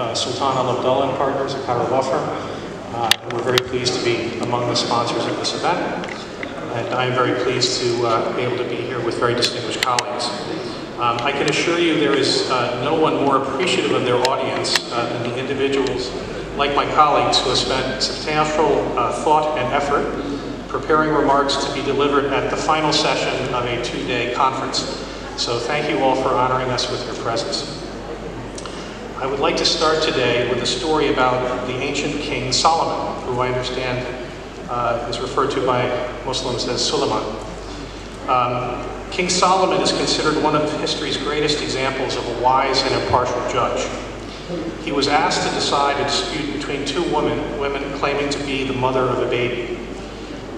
uh, Sultan Al-Abdulla and Partners, a Qatar law firm. Uh, we're very pleased to be among the sponsors of this event, and I am very pleased to uh, be able to be here with very distinguished colleagues. Um, I can assure you there is uh, no one more appreciative of their audience uh, than the individuals like my colleagues who have spent substantial thought and effort preparing remarks to be delivered at the final session of a two-day conference. So thank you all for honoring us with your presence. I would like to start today with a story about the ancient king Solomon, who I understand uh, is referred to by Muslims as Suleiman. Um, king Solomon is considered one of history's greatest examples of a wise and impartial judge. He was asked to decide a dispute between two women, women claiming to be the mother of a baby.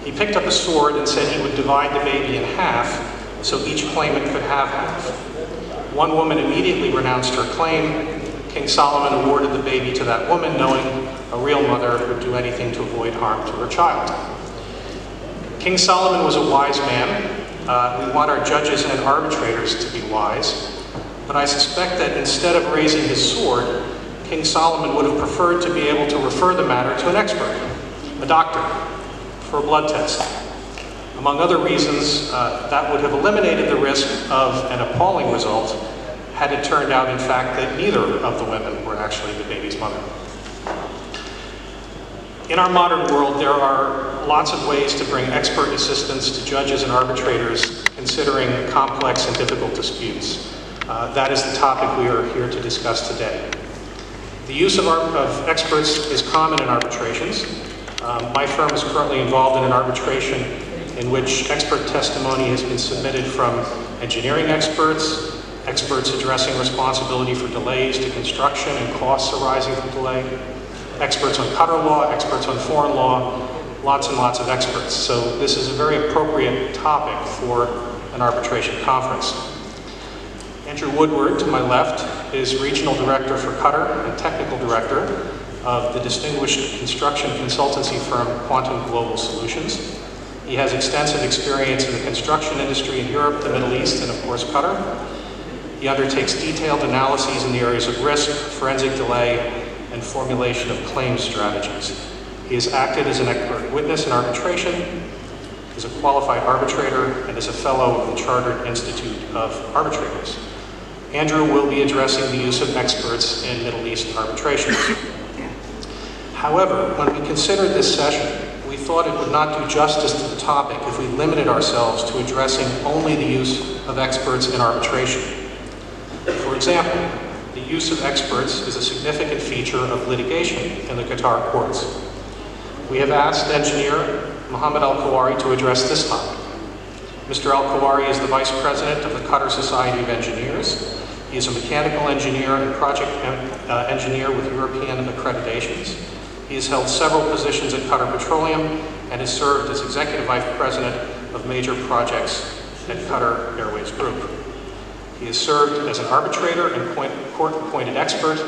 He picked up a sword and said he would divide the baby in half so each claimant could have half. One woman immediately renounced her claim. King Solomon awarded the baby to that woman, knowing a real mother would do anything to avoid harm to her child. King Solomon was a wise man. Uh, we want our judges and arbitrators to be wise. But I suspect that instead of raising his sword, King Solomon would have preferred to be able to refer the matter to an expert, a doctor, for a blood test. Among other reasons, uh, that would have eliminated the risk of an appalling result had it turned out, in fact, that neither of the women were actually the baby's mother. In our modern world, there are lots of ways to bring expert assistance to judges and arbitrators considering complex and difficult disputes. Uh, that is the topic we are here to discuss today. The use of, of experts is common in arbitrations. Um, my firm is currently involved in an arbitration in which expert testimony has been submitted from engineering experts, experts addressing responsibility for delays to construction and costs arising from delay, experts on Qatar law, experts on foreign law, lots and lots of experts. So this is a very appropriate topic for an arbitration conference. Andrew Woodward, to my left, is Regional Director for Qatar and Technical Director of the distinguished construction consultancy firm Quantum Global Solutions. He has extensive experience in the construction industry in Europe, the Middle East, and of course Qatar. He undertakes detailed analyses in the areas of risk, forensic delay, and formulation of claim strategies. He has acted as an expert witness in arbitration, is a qualified arbitrator, and is a fellow of the Chartered Institute of Arbitrators. Andrew will be addressing the use of experts in Middle East arbitrations. However, when we considered this session, we thought it would not do justice to the topic if we limited ourselves to addressing only the use of experts in arbitration. For example, the use of experts is a significant feature of litigation in the Qatar courts. We have asked engineer Mohammed Al-Kawari to address this topic. Mr. Al-Kawari is the Vice President of the Qatar Society of Engineers. He is a mechanical engineer and project uh, engineer with European accreditations. He has held several positions at Qatar Petroleum and has served as Executive Vice President of major projects at Qatar Airways Group. He has served as an arbitrator and court-appointed expert.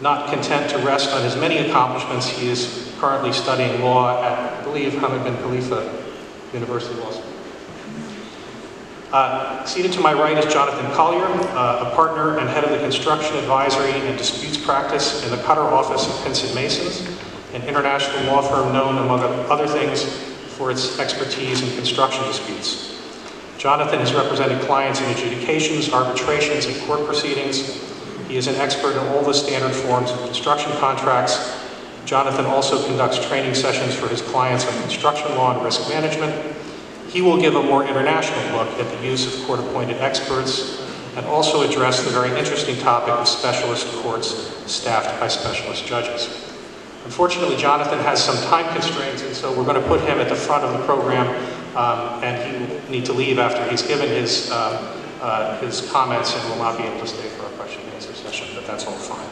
Not content to rest on his many accomplishments, he is currently studying law at, I believe, Hamad bin Khalifa University Law School. Uh, seated to my right is Jonathan Collier, uh, a partner and head of the Construction Advisory and Disputes Practice in the Qatar office of Pinsent Masons, an international law firm known, among other things, for its expertise in construction disputes. Jonathan has represented clients in adjudications, arbitrations, and court proceedings. He is an expert in all the standard forms of construction contracts. Jonathan also conducts training sessions for his clients on construction law and risk management, he will give a more international look at the use of court-appointed experts and also address the very interesting topic of specialist courts staffed by specialist judges. Unfortunately, Jonathan has some time constraints, and so we're going to put him at the front of the program, um, and he will need to leave after he's given his, um, uh, his comments and will not be able to stay for our question and answer session, but that's all fine.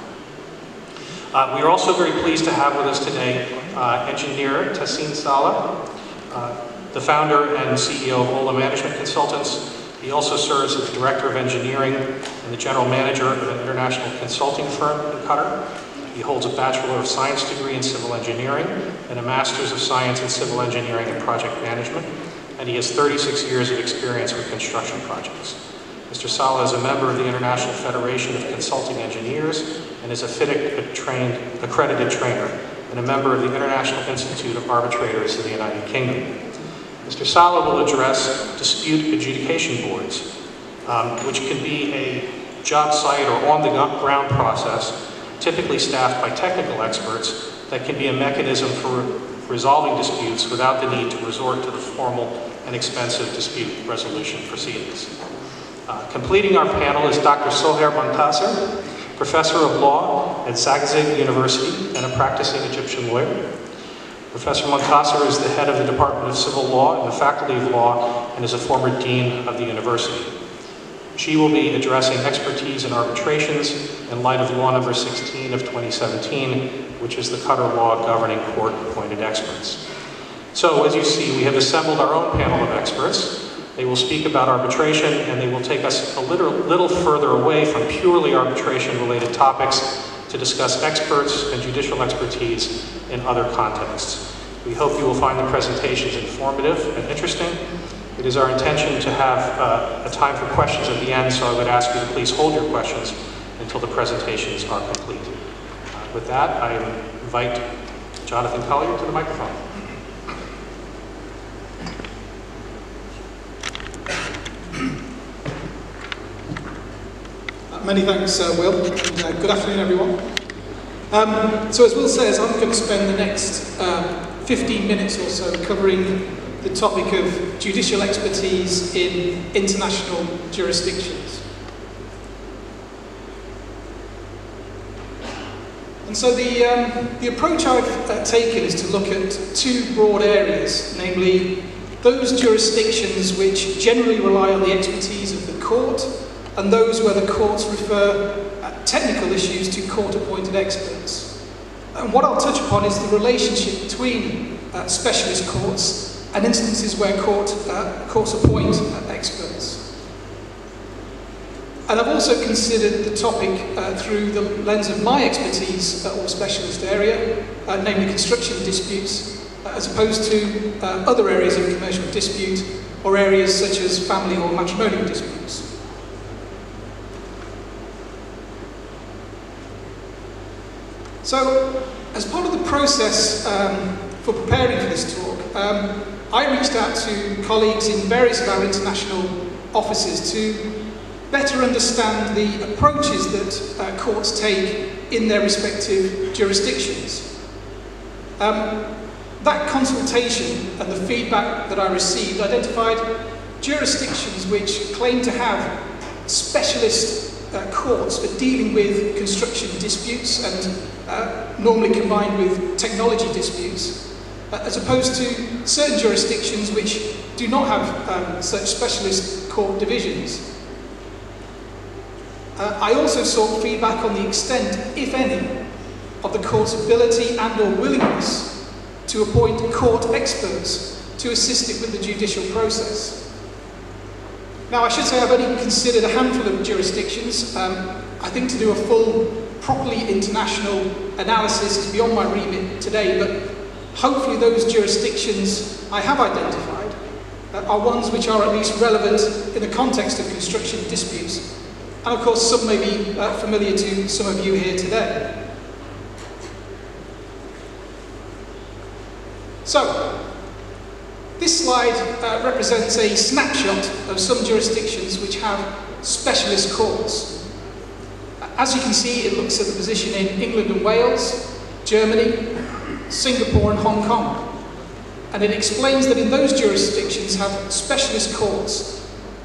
Uh, we are also very pleased to have with us today uh, engineer Tassin Salah. Uh, the founder and CEO of Ola Management Consultants. He also serves as the Director of Engineering and the General Manager of an international consulting firm in Qatar. He holds a Bachelor of Science degree in Civil Engineering and a Master's of Science in Civil Engineering and Project Management, and he has 36 years of experience with construction projects. Mr. Salah is a member of the International Federation of Consulting Engineers, and and is a FIDIC trained, accredited trainer and a member of the International Institute of Arbitrators in the United Kingdom. Mr. Salah will address dispute adjudication boards, um, which can be a job site or on-the-ground process, typically staffed by technical experts, that can be a mechanism for resolving disputes without the need to resort to the formal and expensive dispute resolution proceedings. Uh, completing our panel is Dr. Sohair Montasser, Professor of Law at Zagazig University and a practicing Egyptian lawyer. Professor Montasser is the head of the Department of Civil Law and the Faculty of Law and is a former dean of the university. She will be addressing expertise in arbitrations in light of Law Number 16 of 2017, which is the Qatar law governing court-appointed experts. So, as you see, we have assembled our own panel of experts. They will speak about arbitration and they will take us a little, little further away from purely arbitration-related topics to discuss experts and judicial expertise in other contexts. We hope you will find the presentations informative and interesting. It is our intention to have uh, a time for questions at the end, so I would ask you to please hold your questions until the presentations are complete. Uh, with that, I invite Jonathan Collier to the microphone. Many thanks, uh, Will. And, uh, good afternoon, everyone. Um, so as Will says, I'm going to spend the next uh, 15 minutes or so covering the topic of judicial expertise in international jurisdictions. And so the, um, the approach I've uh, taken is to look at two broad areas, namely those jurisdictions which generally rely on the expertise of the court and those where the courts refer uh, technical issues to court-appointed experts. And what I'll touch upon is the relationship between uh, specialist courts and instances where court, uh, courts appoint uh, experts. And I've also considered the topic uh, through the lens of my expertise or specialist area, uh, namely construction disputes, as opposed to other areas of commercial dispute or areas such as family or matrimonial disputes. So, as part of the process um, for preparing for this talk, um, I reached out to colleagues in various of our international offices to better understand the approaches that uh, courts take in their respective jurisdictions. Um, that consultation and the feedback that I received identified jurisdictions which claim to have specialist uh, courts for dealing with construction disputes and uh, normally combined with technology disputes, as opposed to certain jurisdictions which do not have um, such specialist court divisions. Uh, I also sought feedback on the extent, if any, of the court's ability and or willingness to appoint court experts to assist it with the judicial process. Now, I should say I've only considered a handful of jurisdictions. Um, I think to do a full, properly international analysis is beyond my remit today, but hopefully those jurisdictions I have identified are ones which are at least relevant in the context of construction disputes. And of course, some may be uh, familiar to some of you here today. So, this slide uh, represents a snapshot of some jurisdictions which have specialist courts. As you can see, it looks at the position in England and Wales, Germany, Singapore and Hong Kong. And it explains that in those jurisdictions have specialist courts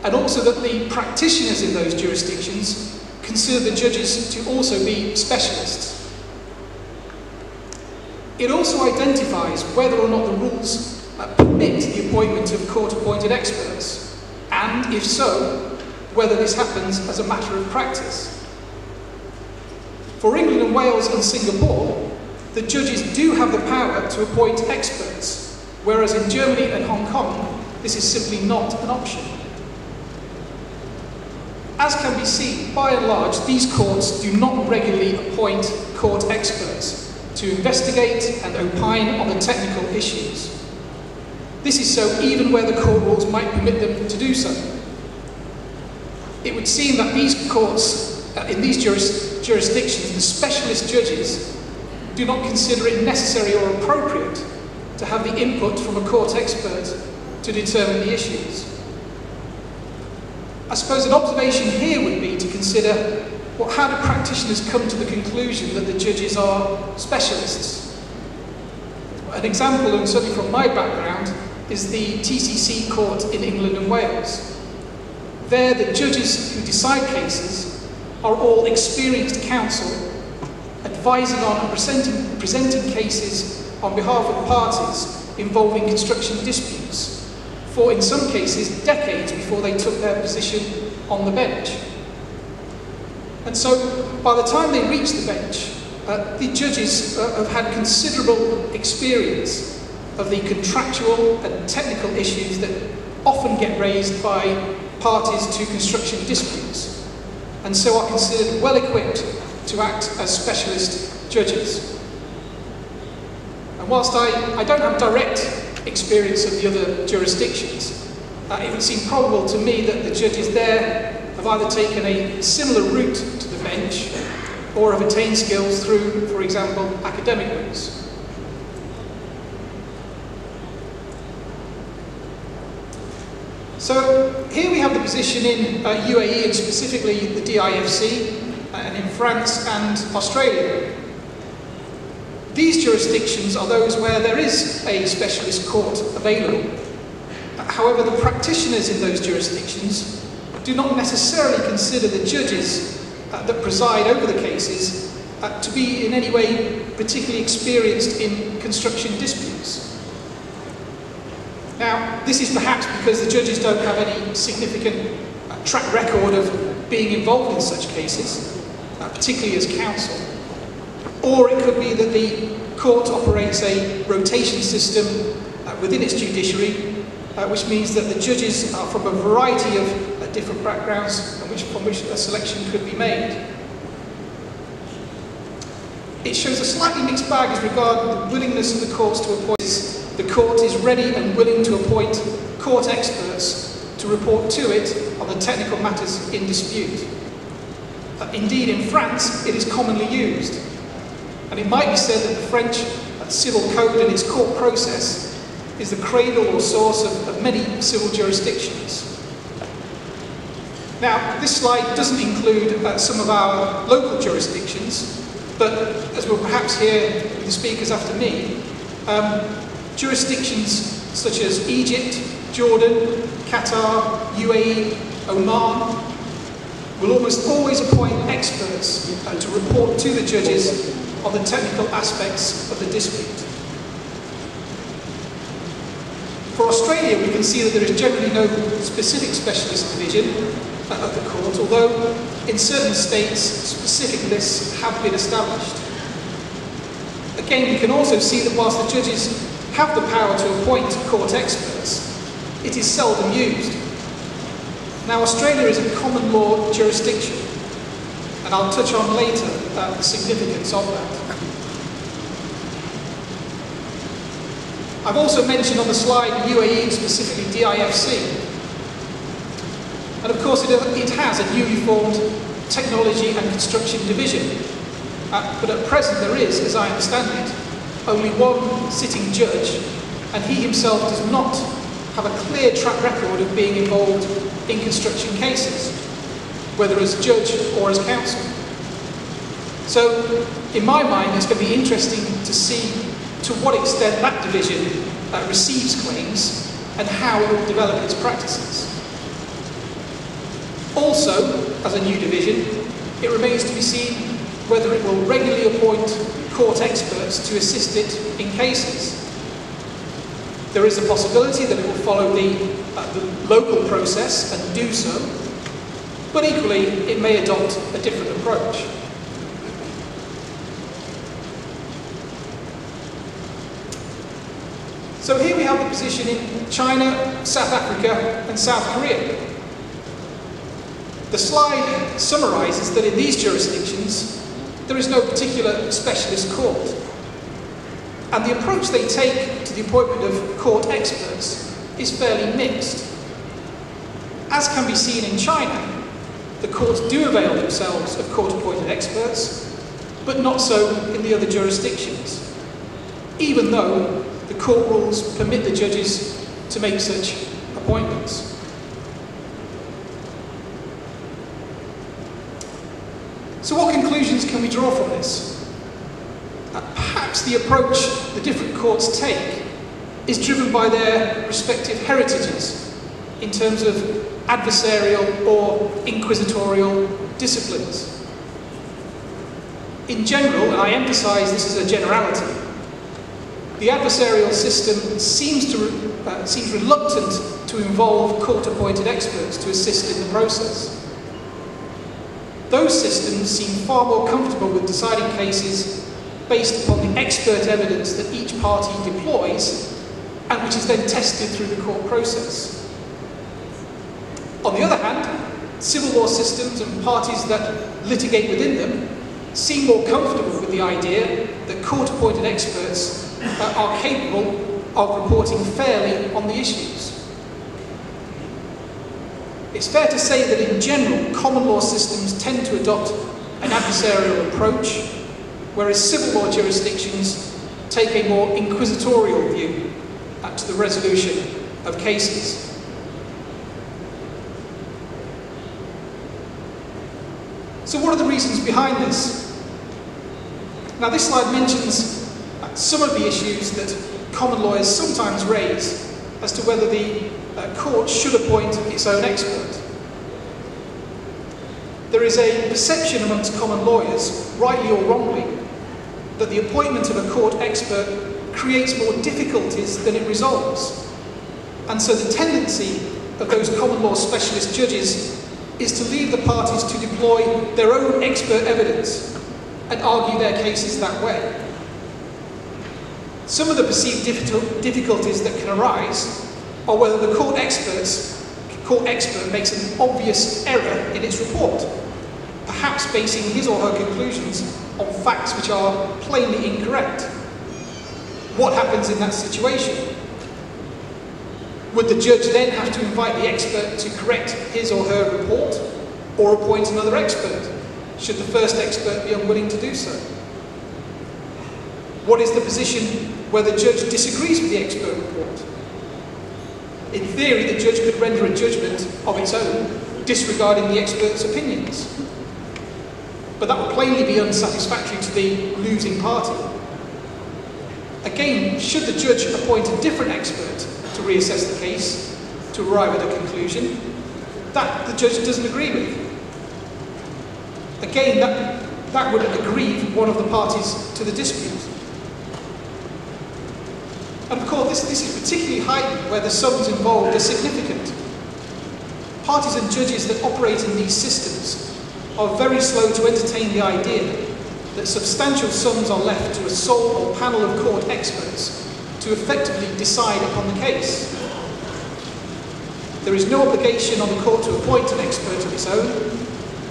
and also that the practitioners in those jurisdictions consider the judges to also be specialists. It also identifies whether or not the rules uh, permit the appointment of court-appointed experts? And if so, whether this happens as a matter of practice? For England and Wales and Singapore, the judges do have the power to appoint experts, whereas in Germany and Hong Kong, this is simply not an option. As can be seen, by and large, these courts do not regularly appoint court experts to investigate and opine on the technical issues. This is so even where the court rules might permit them to do so. It would seem that these courts, uh, in these juris jurisdictions, the specialist judges do not consider it necessary or appropriate to have the input from a court expert to determine the issues. I suppose an observation here would be to consider well, how do practitioners come to the conclusion that the judges are specialists? An example, and certainly from my background, is the TCC court in England and Wales. There, the judges who decide cases are all experienced counsel advising on and presenting, presenting cases on behalf of parties involving construction disputes for, in some cases, decades before they took their position on the bench. And so, by the time they reach the bench, uh, the judges uh, have had considerable experience of the contractual and technical issues that often get raised by parties to construction disputes, and so are considered well equipped to act as specialist judges. And whilst I, I don't have direct experience of the other jurisdictions, uh, it would seem probable to me that the judges there have either taken a similar route to the bench or have attained skills through, for example, academic routes. So here we have the position in uh, UAE and specifically the DIFC and in France and Australia. These jurisdictions are those where there is a specialist court available. However, the practitioners in those jurisdictions do not necessarily consider the judges uh, that preside over the cases uh, to be in any way particularly experienced in construction disputes. Now, this is perhaps because the judges don't have any significant uh, track record of being involved in such cases, particularly as counsel. Or it could be that the court operates a rotation system uh, within its judiciary, uh, which means that the judges are from a variety of uh, different backgrounds which, from which a selection could be made. It shows a slightly mixed bag as regards the willingness of the courts to appoint the court is ready and willing to appoint court experts to report to it on the technical matters in dispute. Indeed, in France, it is commonly used. And it might be said that the French civil code and its court process is the cradle or source of, of many civil jurisdictions. Now, this slide doesn't include uh, some of our local jurisdictions, but as we'll perhaps hear with the speakers after me, um, Jurisdictions such as Egypt, Jordan, Qatar, UAE, Oman will almost always appoint experts to report to the judges on the technical aspects of the dispute. For Australia, we can see that there is generally no specific specialist division of the court, although in certain states specific lists have been established. Again, we can also see that whilst the judges have the power to appoint court experts, it is seldom used. Now, Australia is a common law jurisdiction, and I'll touch on later uh, the significance of that. I've also mentioned on the slide UAE, specifically DIFC. And of course, it, it has a newly formed technology and construction division. Uh, but at present, there is, as I understand it, only one sitting judge, and he himself does not have a clear track record of being involved in construction cases, whether as judge or as counsel. So, in my mind, it's going to be interesting to see to what extent that division uh, receives claims and how it will develop its practices. Also, as a new division, it remains to be seen whether it will regularly appoint court experts to assist it in cases. There is a possibility that it will follow the, uh, the local process and do so, but equally it may adopt a different approach. So here we have the position in China, South Africa and South Korea. The slide summarises that in these jurisdictions there is no particular specialist court. And the approach they take to the appointment of court experts is fairly mixed. As can be seen in China, the courts do avail themselves of court-appointed experts, but not so in the other jurisdictions, even though the court rules permit the judges to make such appointments. So what conclusions can we draw from this? Uh, Perhaps the approach the different courts take is driven by their respective heritages in terms of adversarial or inquisitorial disciplines. In general, and I emphasise this as a generality, the adversarial system seems, to, uh, seems reluctant to involve court-appointed experts to assist in the process. Those systems seem far more comfortable with deciding cases based upon the expert evidence that each party deploys and which is then tested through the court process. On the other hand, civil law systems and parties that litigate within them seem more comfortable with the idea that court-appointed experts uh, are capable of reporting fairly on the issues. It's fair to say that in general, common law systems tend to adopt an adversarial approach, whereas civil law jurisdictions take a more inquisitorial view to the resolution of cases. So what are the reasons behind this? Now this slide mentions some of the issues that common lawyers sometimes raise as to whether the uh, court should appoint its own expert. There is a perception amongst common lawyers, rightly or wrongly, that the appointment of a court expert creates more difficulties than it resolves. And so the tendency of those common law specialist judges is to leave the parties to deploy their own expert evidence and argue their cases that way. Some of the perceived difficulties that can arise are whether the court experts court expert makes an obvious error in its report, perhaps basing his or her conclusions on facts which are plainly incorrect. What happens in that situation? Would the judge then have to invite the expert to correct his or her report or appoint another expert, should the first expert be unwilling to do so? What is the position where the judge disagrees with the expert report? In theory, the judge could render a judgment of its own, disregarding the expert's opinions. But that would plainly be unsatisfactory to the losing party. Again, should the judge appoint a different expert to reassess the case, to arrive at a conclusion, that the judge doesn't agree with. Again, that, that would aggrieve one of the parties to the dispute. And of course, this, this is particularly heightened where the sums involved are significant. Parties and judges that operate in these systems are very slow to entertain the idea that substantial sums are left to a sole or panel of court experts to effectively decide upon the case. There is no obligation on the court to appoint an expert of its own,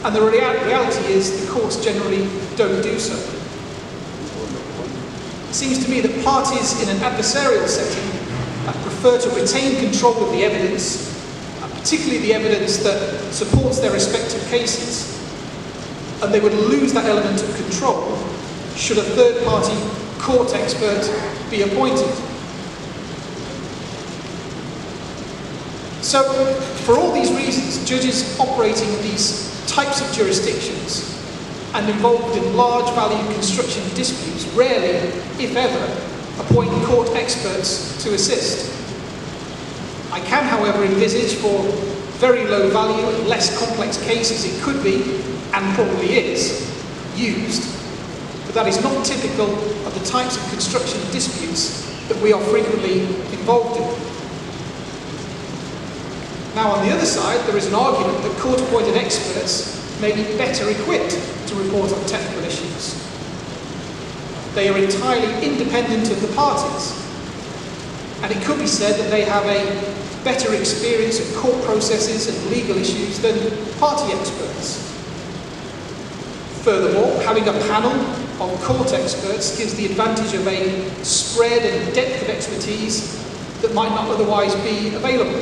and the rea reality is the courts generally don't do so. It seems to me that parties in an adversarial setting prefer to retain control of the evidence, particularly the evidence that supports their respective cases, and they would lose that element of control should a third party court expert be appointed. So, for all these reasons, judges operating in these types of jurisdictions and involved in large value construction disputes rarely, if ever, appoint court experts to assist. I can, however, envisage for very low value and less complex cases it could be, and probably is, used, but that is not typical of the types of construction disputes that we are frequently involved in. Now, on the other side, there is an argument that court-appointed experts may be better equipped to report on technical issues. They are entirely independent of the parties. And it could be said that they have a better experience of court processes and legal issues than party experts. Furthermore, having a panel of court experts gives the advantage of a spread and depth of expertise that might not otherwise be available.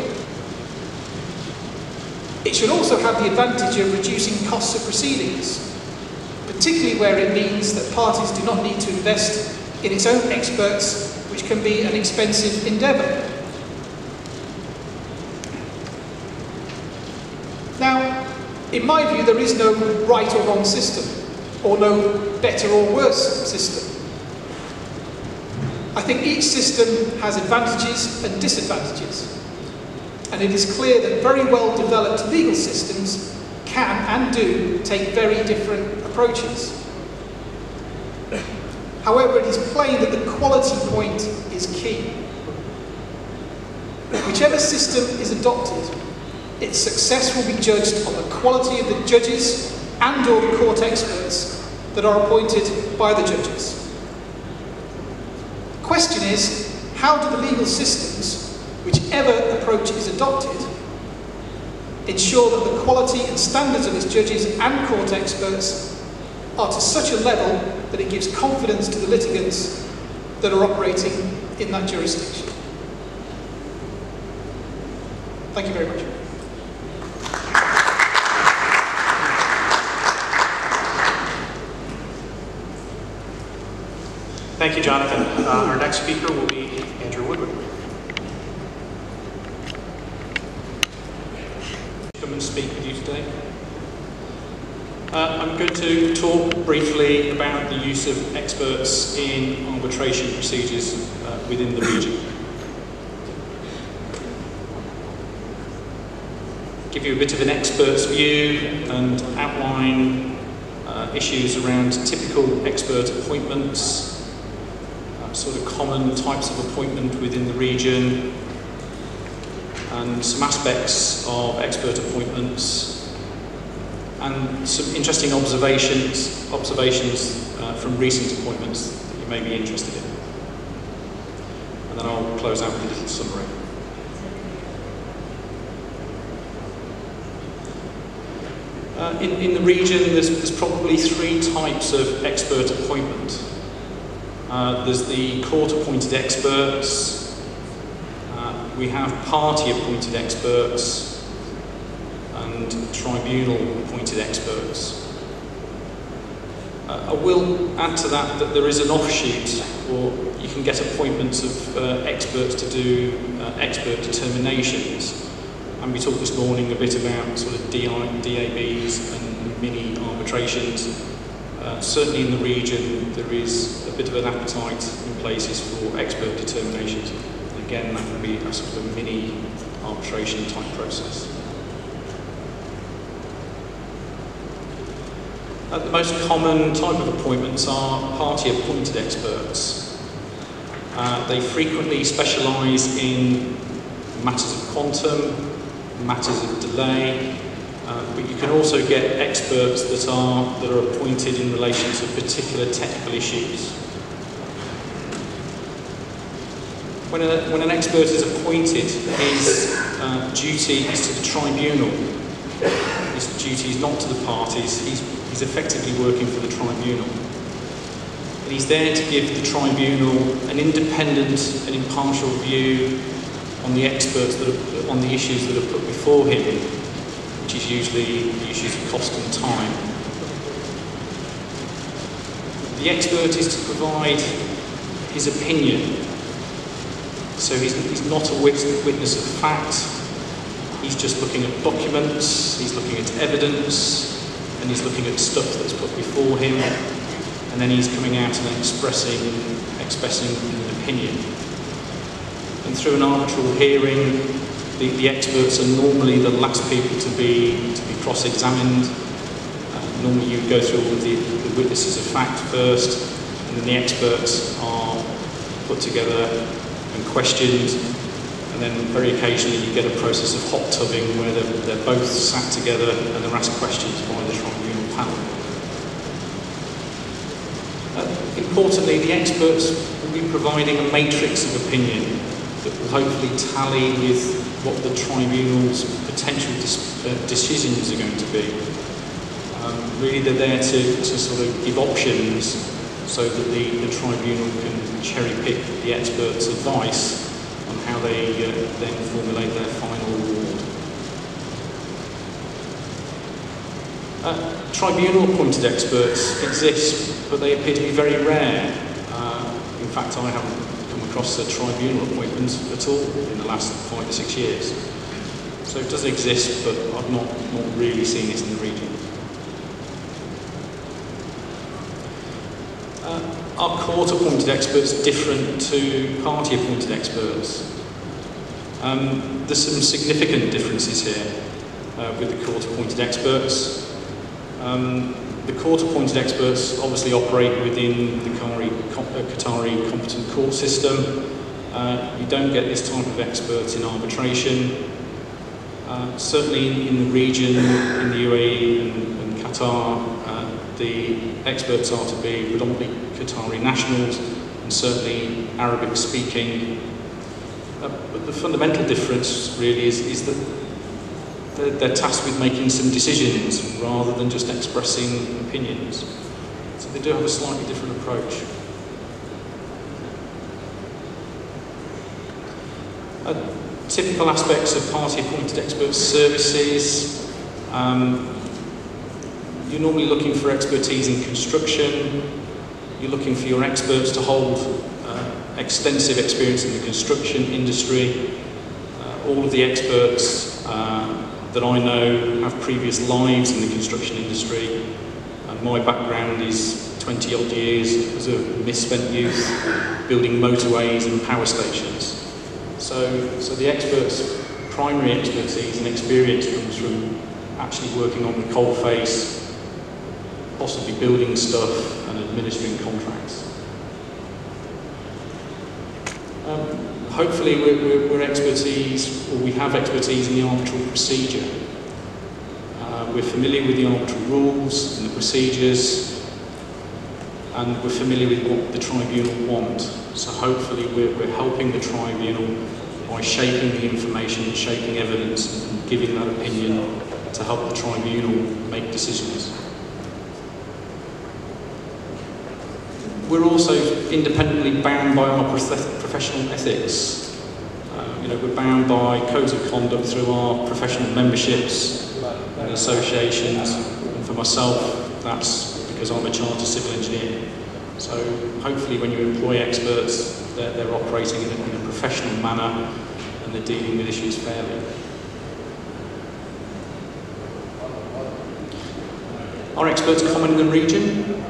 It should also have the advantage of reducing costs of proceedings, particularly where it means that parties do not need to invest in its own experts, which can be an expensive endeavour. Now, in my view, there is no right or wrong system, or no better or worse system. I think each system has advantages and disadvantages. And it is clear that very well developed legal systems can and do take very different approaches. However, it is plain that the quality point is key. Whichever system is adopted, its success will be judged on the quality of the judges and or the court experts that are appointed by the judges. The question is, how do the legal systems, whichever approach is adopted, ensure that the quality and standards of its judges and court experts are to such a level that it gives confidence to the litigants that are operating in that jurisdiction. Thank you very much. Thank you, Jonathan. Uh, our next speaker will be Andrew Woodward. Come and speak with you today. Uh, I'm going to talk briefly about the use of experts in arbitration procedures uh, within the region. Give you a bit of an expert's view and outline uh, issues around typical expert appointments, sort of common types of appointment within the region and some aspects of expert appointments and some interesting observations observations uh, from recent appointments that you may be interested in. And then I'll close out with a little summary. Uh, in, in the region, there's, there's probably three types of expert appointment. Uh, there's the court-appointed experts. Uh, we have party-appointed experts and tribunal-appointed experts. Uh, I will add to that that there is an offshoot, or you can get appointments of uh, experts to do expert determinations. And we talked this morning a bit about sort of DI, DABs and mini arbitrations. Uh, certainly in the region, there is a bit of an appetite in places for expert determinations. Again, that can be a sort of a mini arbitration type process. Uh, the most common type of appointments are party appointed experts. Uh, they frequently specialise in matters of quantum, matters of delay, can also get experts that are, that are appointed in relation to particular technical issues. When, a, when an expert is appointed, his uh, duty is to the tribunal. His duty is not to the parties. He's, he's effectively working for the tribunal. And he's there to give the tribunal an independent and impartial view on the experts that are, on the issues that are put before him which is usually issues of cost and time. The expert is to provide his opinion. So he's, he's not a witness of fact, he's just looking at documents, he's looking at evidence, and he's looking at stuff that's put before him, and then he's coming out and expressing, expressing an opinion. And through an arbitral hearing, the, the experts are normally the last people to be, to be cross-examined. Uh, normally you go through all the, the witnesses of fact first, and then the experts are put together and questioned, and then very occasionally you get a process of hot tubbing where they're, they're both sat together and they're asked questions by the tribunal panel. Uh, importantly, the experts will be providing a matrix of opinion that will hopefully tally with what the tribunal's potential uh, decisions are going to be. Um, really they're there to, to sort of give options so that the, the tribunal can cherry pick the experts' advice on how they uh, then formulate their final award. Uh, tribunal appointed experts exist, but they appear to be very rare. Uh, in fact, I haven't across the tribunal appointments at all in the last five to six years. So it does exist, but I've not, not really seen it in the region. Uh, are court-appointed experts different to party-appointed experts? Um, there's some significant differences here uh, with the court-appointed experts. Um, the court-appointed experts obviously operate within the Qatari, uh, Qatari competent court system. Uh, you don't get this type of expert in arbitration. Uh, certainly in, in, the region, in the UAE and, and Qatar, uh, the experts are to be predominantly Qatari nationals and certainly Arabic speaking. Uh, but the fundamental difference really is, is that they're, they're tasked with making some decisions rather than just expressing opinions. So they do have a slightly different approach. Uh, typical aspects of party appointed expert services. Um, you're normally looking for expertise in construction. You're looking for your experts to hold uh, extensive experience in the construction industry. Uh, all of the experts uh, that I know have previous lives in the construction industry. And my background is 20 odd years as a misspent youth building motorways and power stations. So, so the experts' primary expertise and experience comes from actually working on the coal face, possibly building stuff and administering contracts. Um, hopefully we're, we're, we're, expertise, or we have expertise in the arbitral procedure. Uh, we're familiar with the arbitral rules and the procedures, and we're familiar with what the tribunal want. So hopefully we're, we're helping the tribunal by shaping the information shaping evidence and giving that opinion to help the tribunal make decisions. We're also independently bound by our professional ethics. Uh, you know, we're bound by codes of conduct through our professional memberships and associations. And for myself, that's because I'm a chartered civil engineer. So hopefully when you employ experts, they're, they're operating in a, in a professional manner and they're dealing with issues fairly. Are experts common in the region?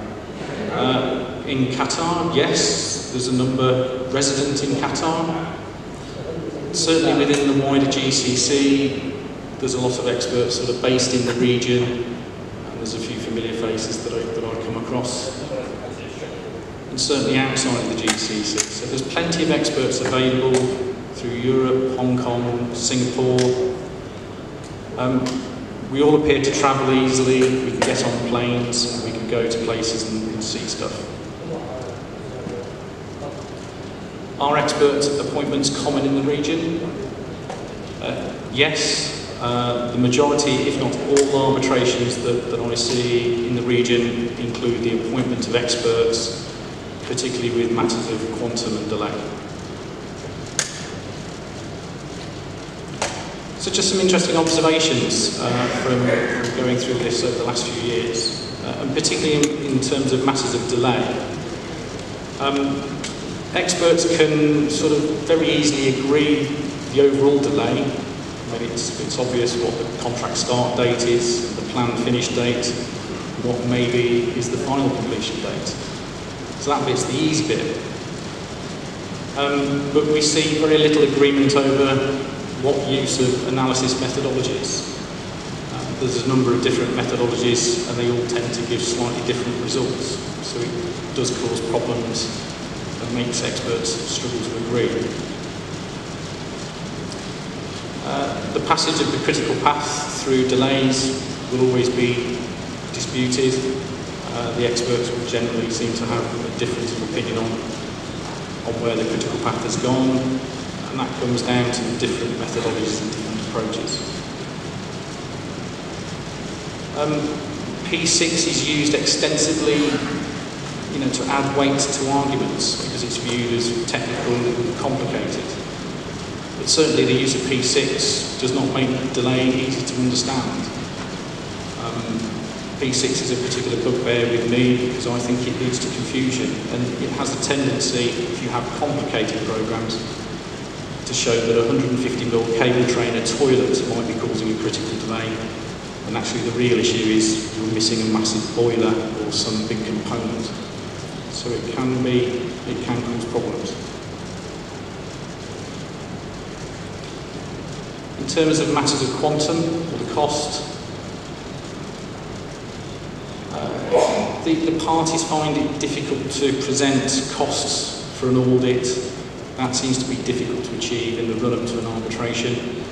Uh, in Qatar, yes, there's a number resident in Qatar. Certainly within the wider GCC, there's a lot of experts that are based in the region, and there's a few familiar faces that I, that I come across. And certainly outside of the GCC. So there's plenty of experts available through Europe, Hong Kong, Singapore. Um, we all appear to travel easily, we can get on planes, we can go to places and, and see stuff. Are expert appointments common in the region? Uh, yes, uh, the majority, if not all arbitrations that, that I see in the region include the appointment of experts, particularly with matters of quantum and delay. So just some interesting observations uh, from, going through this over the last few years, uh, and particularly in, in, terms of matters of delay. Um, Experts can sort of very easily agree the overall delay. I mean, it's, it's obvious what the contract start date is, the planned finish date, what maybe is the final completion date. So that bit's the easy bit. Um, but we see very little agreement over what use of analysis methodologies. Um, there's a number of different methodologies and they all tend to give slightly different results. So it does cause problems and makes experts struggle to agree. Uh, the passage of the critical path through delays will always be disputed. Uh, the experts will generally seem to have a difference of opinion on, on where the critical path has gone, and that comes down to different methodologies and different approaches. Um, P6 is used extensively you know, to add weight to arguments because it's viewed as technical and complicated. But certainly the use of P6 does not make delay easy to understand. Um, P6 is a particular bugbear with me because I think it leads to confusion and it has a tendency, if you have complicated programs, to show that a 150mm cable trainer toilet might be causing a critical delay and actually the real issue is you're missing a massive boiler or some big component. So it can be, it can cause problems. In terms of matters of quantum or the cost, the, the parties find it difficult to present costs for an audit. That seems to be difficult to achieve in the run-up to an arbitration,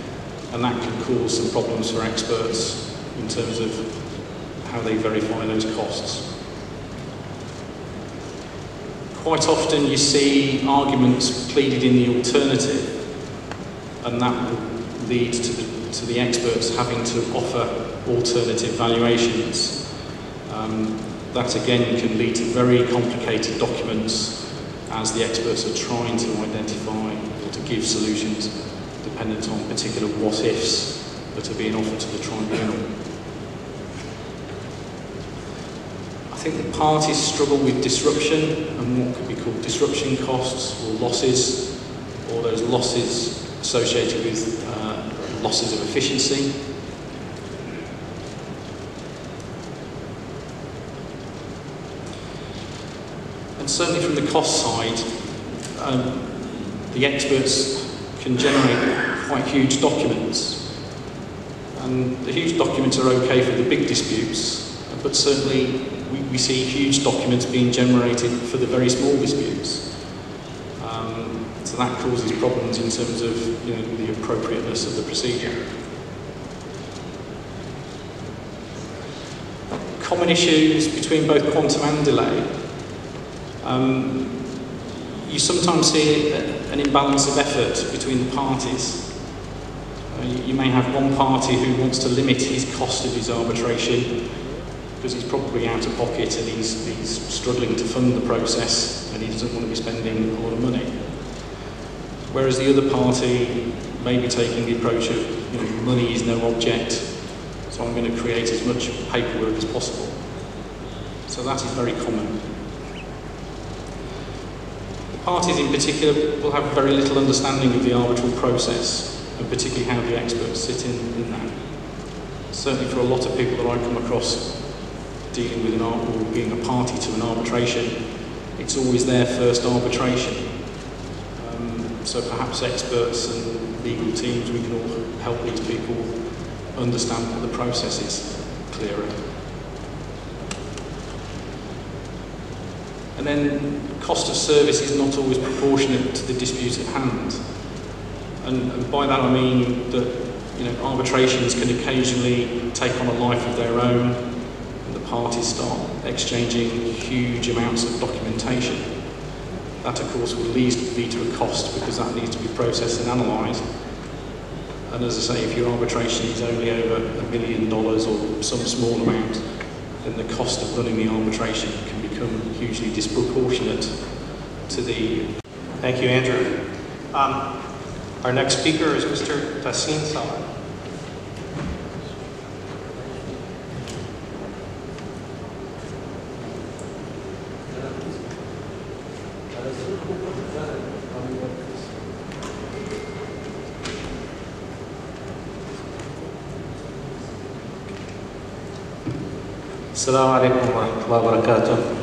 and that can cause some problems for experts in terms of how they verify those costs. Quite often you see arguments pleaded in the alternative, and that will lead to the, to the experts having to offer alternative valuations. Um, that again can lead to very complicated documents as the experts are trying to identify or to give solutions dependent on particular what-ifs that are being offered to the tribunal. I think the parties struggle with disruption and what could be called disruption costs or losses, or those losses associated with uh, losses of efficiency. Certainly from the cost side, um, the experts can generate quite huge documents. And the huge documents are okay for the big disputes, but certainly we, we see huge documents being generated for the very small disputes. Um, so that causes problems in terms of you know, the appropriateness of the procedure. Common issues between both quantum and delay. Um, you sometimes see an imbalance of effort between the parties. Uh, you, you may have one party who wants to limit his cost of his arbitration because he's probably out of pocket and he's, he's struggling to fund the process and he doesn't want to be spending a lot of money. Whereas the other party may be taking the approach of, you know, money is no object, so I'm going to create as much paperwork as possible. So that is very common. Parties in particular will have very little understanding of the arbitral process, and particularly how the experts sit in, in that. Certainly for a lot of people that I come across dealing with an or being a party to an arbitration, it's always their first arbitration. Um, so perhaps experts and legal teams, we can all help these people understand what the process is clearer. And then cost of service is not always proportionate to the dispute at hand. And, and by that I mean that you know, arbitrations can occasionally take on a life of their own and the parties start exchanging huge amounts of documentation. That of course will lead, to a cost because that needs to be processed and analysed. And as I say, if your arbitration is only over a million dollars or some small amount, then the cost of running the arbitration can become hugely disproportionate to the... Thank you, Andrew. Um, our next speaker is Mr. Tassin Salah. السلام عليكم ورحمة الله وبركاته آه، أنا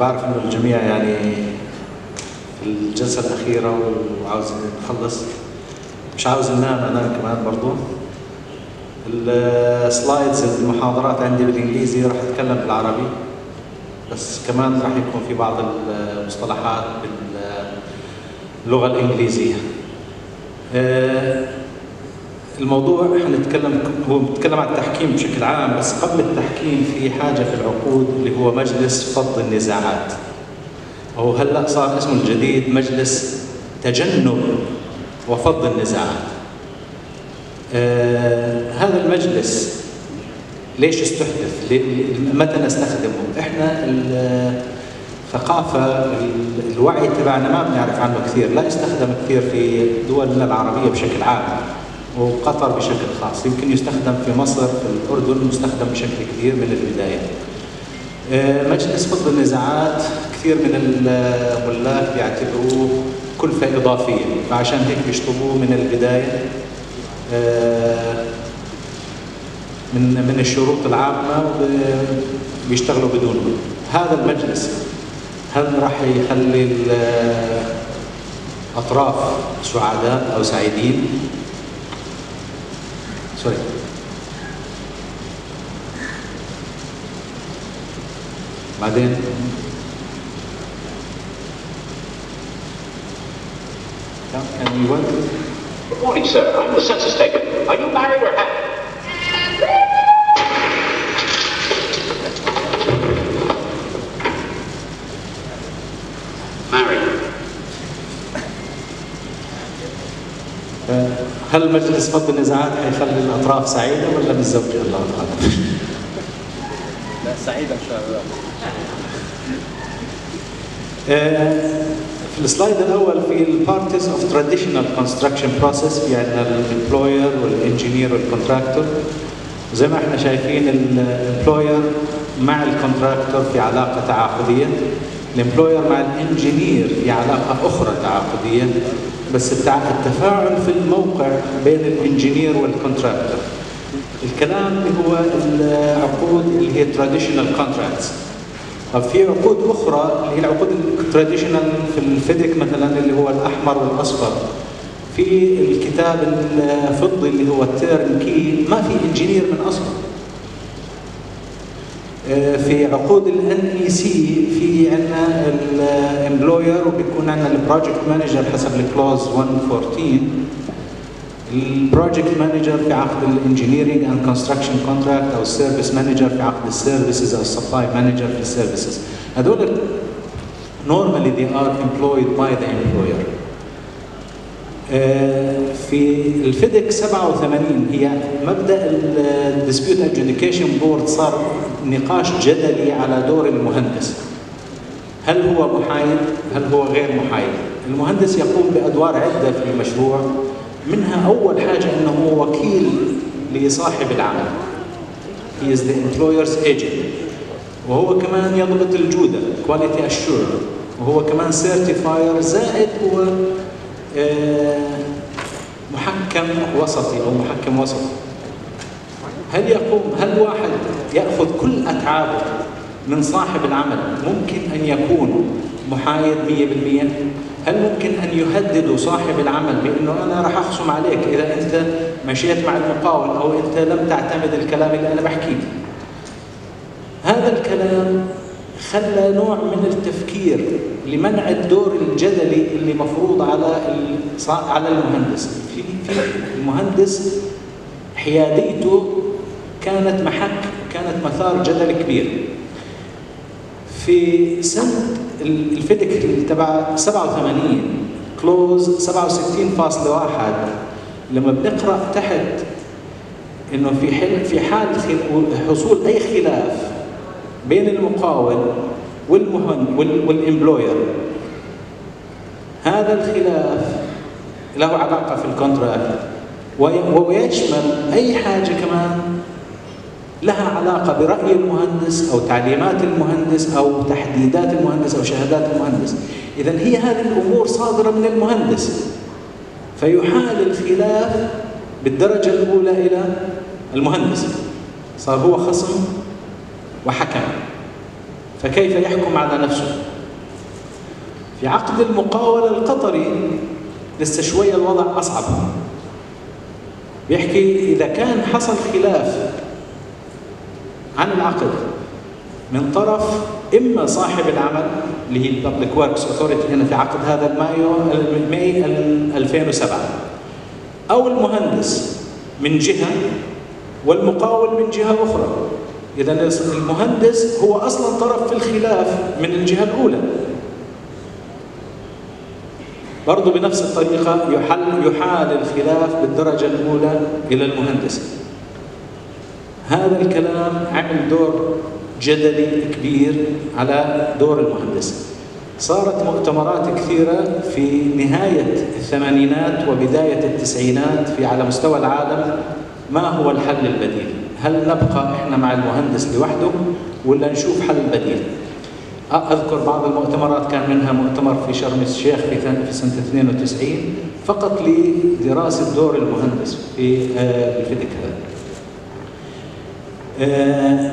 بعرف إنه الجميع يعني الجلسة الأخيرة وعاوز نخلص مش عاوز ننام أنا كمان برضو. السلايدز المحاضرات عندي بالإنجليزي راح أتكلم بالعربي. بس كمان راح يكون في بعض المصطلحات باللغة الإنجليزية. آه، الموضوع حنتكلم هو بيتكلم عن التحكيم بشكل عام بس قبل التحكيم في حاجة في العقود اللي هو مجلس فض النزاعات وهو هلأ صار اسمه الجديد مجلس تجنب وفض النزاعات آه هذا المجلس ليش استحدث؟ متى نستخدمه؟ إحنا الثقافة الوعي تبعنا ما بنعرف عنه كثير، لا يستخدم كثير في دولنا العربية بشكل عام. وقطر بشكل خاص. يمكن يستخدم في مصر في الأردن مستخدم بشكل كبير من البداية. آه، مجلس فض النزاعات كثير من الملاك بيعتبروه كلفة إضافية فعشان هيك بيشطبوه من البداية. آه، من من الشروط العامة وبيشتغلوا بدونه. هذا المجلس هل راح يخلي الأطراف سعداء أو سعيدين؟ Sorry. But then, can, you? Good morning, sir. I'm the census taker. Are you married or happy? هل مجلس فض النزاعات حيخلي الأطراف سعيدة ولا بالزوجه الله اعلم؟ لا سعيدة إن شاء الله. آه، في السلايد الأول في البارتيز اوف تراديشنال كونستراكشن بروسيس في عندنا الامبلوير والانجينير والكونتراكتور زي ما إحنا شايفين الامبلوير مع الكونتراكتور في علاقة تعاقدية. الامبلوير مع الانجينير في علاقة أخرى تعاقدية. بس بتاع التفاعل في الموقع بين الانجينير والكونتراكتور الكلام اللي هو العقود اللي هي تراديشنال كونتراكتس طب في عقود أخرى اللي هي العقود التراديشنال في الفيدك مثلا اللي هو الأحمر والأصفر. في الكتاب الفضي اللي هو التيرن كي ما في انجينير من اصله في عقود الان اي سي في عندنا الامبلوير وبيكون عندنا البروجكت مانجر حسب الكلوز 114 البروجكت مانجر في عقد الانجينيرنج اند كونستراكشن كونتراكت أو السيرفيس مانجر في عقد السيرفيسز أو السبلاي مانجر في السيرفيسز هذول they are employed by the employer. آه، في الفيدك 87 هي مبدأ الديسبيوت ادجوديكيشن بورد صار نقاش جدلي على دور المهندس. هل هو محايد؟ هل هو غير محايد؟ المهندس يقوم بأدوار عدة في المشروع. منها أول حاجة إنه هو وكيل لصاحب العمل. He is the employer's agent. وهو كمان يضبط الجودة quality assured. وهو كمان certifier زائد هو محكم وسطي أو محكم وسطي. هل يقوم هل واحد يأخذ كل أتعابه من صاحب العمل ممكن أن يكون محايد 100% هل ممكن أن يهدد صاحب العمل بأنه أنا راح أخصم عليك إذا أنت مشيت مع المقاول أو أنت لم تعتمد الكلام اللي أنا بحكيه؟ هذا خلى نوع من التفكير لمنع الدور الجدلي اللي مفروض على على المهندس. في المهندس حياديته كانت محك كانت مثار جدل كبير. في سنة الفيدك تبع 87 كلوز 67.1 لما بنقرأ تحت إنه في حل في حال حصول أي خلاف بين المقاول والمهن وال- والامبلوير هذا الخلاف له علاقة في الكونتراكت وي- ويشمل أي حاجة كمان لها علاقة برأي المهندس أو تعليمات المهندس أو تحديدات المهندس أو شهادات المهندس. اذا هي هذه الأمور صادرة من المهندس. فيحال الخلاف بالدرجة الأولى إلى المهندس. صار هو خصم وحكم. فكيف يحكم على نفسه؟ في عقد المقاولة القطري لسه شوية الوضع أصعب. بيحكي إذا كان حصل خلاف عن العقد من طرف إما صاحب العمل اللي هي الببليك وركس اوثوريتي هنا في عقد هذا المايو ماي 2007 أو المهندس من جهة والمقاول من جهة أخرى. إذا المهندس هو أصلا طرف في الخلاف من الجهة الأولى. برضو بنفس الطريقة يحل يحال الخلاف بالدرجة الأولى إلى المهندس. هذا الكلام عمل دور جدلي كبير على دور المهندس. صارت مؤتمرات كثيرة في نهاية الثمانينات وبداية التسعينات في على مستوى العالم. ما هو الحل البديل؟ هل نبقى إحنا مع المهندس لوحده ولا نشوف حل بديل؟ أذكر بعض المؤتمرات كان منها مؤتمر في شرم الشيخ في في سنة 92 فقط لدراسة دور المهندس في آه، الفيديك هذا. آه،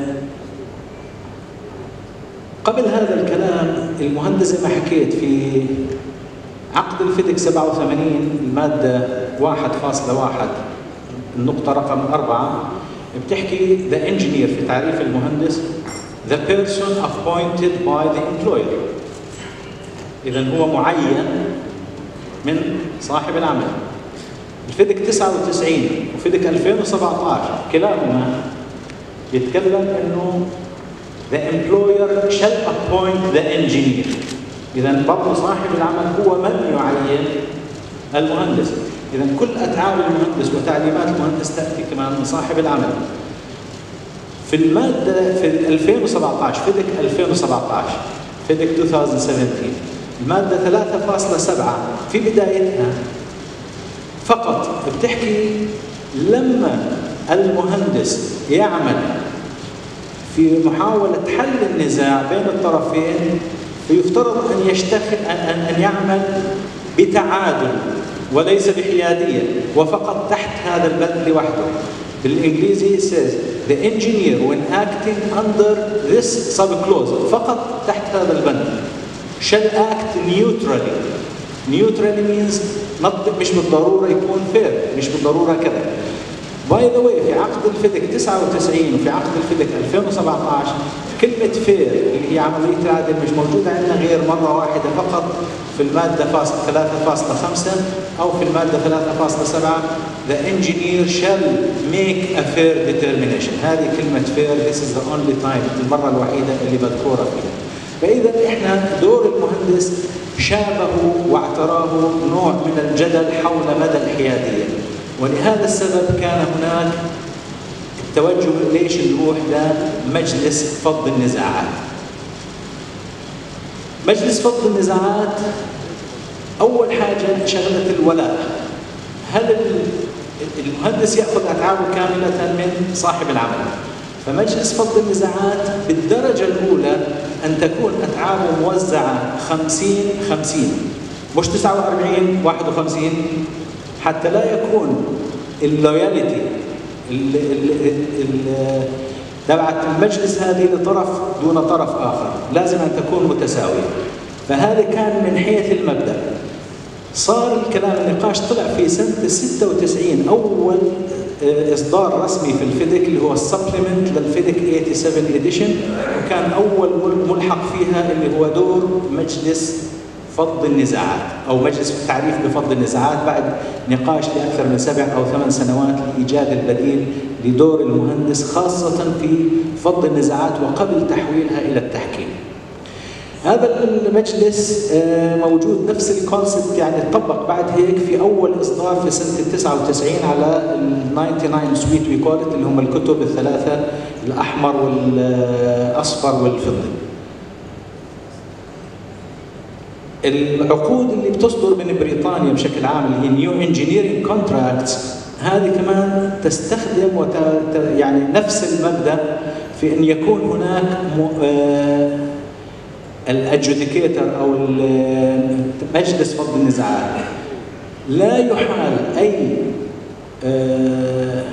قبل هذا الكلام المهندس ما حكيت في عقد الفيديك 87 الماده 1.1 النقطه رقم أربعة بتحكي the engineer في تعريف المهندس the person appointed by the employer. إذا هو معين من صاحب العمل. الفيدك 99 وفيدك 2017 كلاهما يتكلم إنه the employer shall appoint the engineer. اذا برضه صاحب العمل هو من يعين المهندس. اذا كل اتعاب المهندس وتعليمات المهندس تأتي كمان من صاحب العمل. في المادة في 2017 فيدك 2017 فيدك 2017 المادة 3.7 في بدايتها فقط بتحكي لما المهندس يعمل في محاولة حل النزاع بين الطرفين فيفترض أن يشتغل أن يعمل بتعادل. وليس بحيادية وفقط تحت هذا البند لوحده. بالإنجليزي says the engineer when acting under this subclause فقط تحت هذا البند shall act neutrally. Neutrally means not مش بالضرورة يكون fair مش بالضرورة كذا. باي ذا واي في عقد الفدك 99 وفي عقد الفدك 2017 كلمة فير اللي هي عملية العدل مش موجودة عندنا غير مرة واحدة فقط في المادة 3.5 أو في المادة 3.7 The engineer shall make a fair determination. هذه كلمة fair this is the only time المرة الوحيدة اللي مذكورة فيها. فإذا إحنا دور المهندس شابه واعتراه نوع من الجدل حول مدى الحيادية. ولهذا السبب كان هناك التوجه ليش نروح لمجلس فض النزاعات. مجلس فض النزاعات أول حاجة شغلة الولاء. هل المهندس يأخذ أتعابه كاملة من صاحب العمل؟ فمجلس فض النزاعات بالدرجة الأولى أن تكون أتعابه موزعة 50 50 مش 49 51 حتى لا يكون اللويالتي تبعت المجلس هذه لطرف دون طرف آخر، لازم أن تكون متساوية. فهذا كان من حيث المبدأ. صار الكلام النقاش طلع في سنة 96 أول إصدار رسمي في الفيدك اللي هو السبلمنت للفيدك 87 اديشن وكان أول ملحق فيها اللي هو دور مجلس فض النزاعات أو مجلس التعريف بفض النزاعات بعد نقاش لأكثر من سبع أو ثمان سنوات لإيجاد البديل لدور المهندس خاصة في فض النزاعات وقبل تحويلها إلى التحكيم. هذا المجلس موجود نفس الكونسبت يعني تطبق بعد هيك في أول إصدار في سنة 99 على ال 99 سويت وي اللي هم الكتب الثلاثة الأحمر والأصفر والفضي. العقود اللي بتصدر من بريطانيا بشكل عام اللي هي نيو انجينيرنج كونتراكتس هذه كمان تستخدم وت... يعني نفس المبدأ في أن يكون هناك م... آه... الادجوديكيتر أو مجلس فض النزاعات. لا يحال أي آه...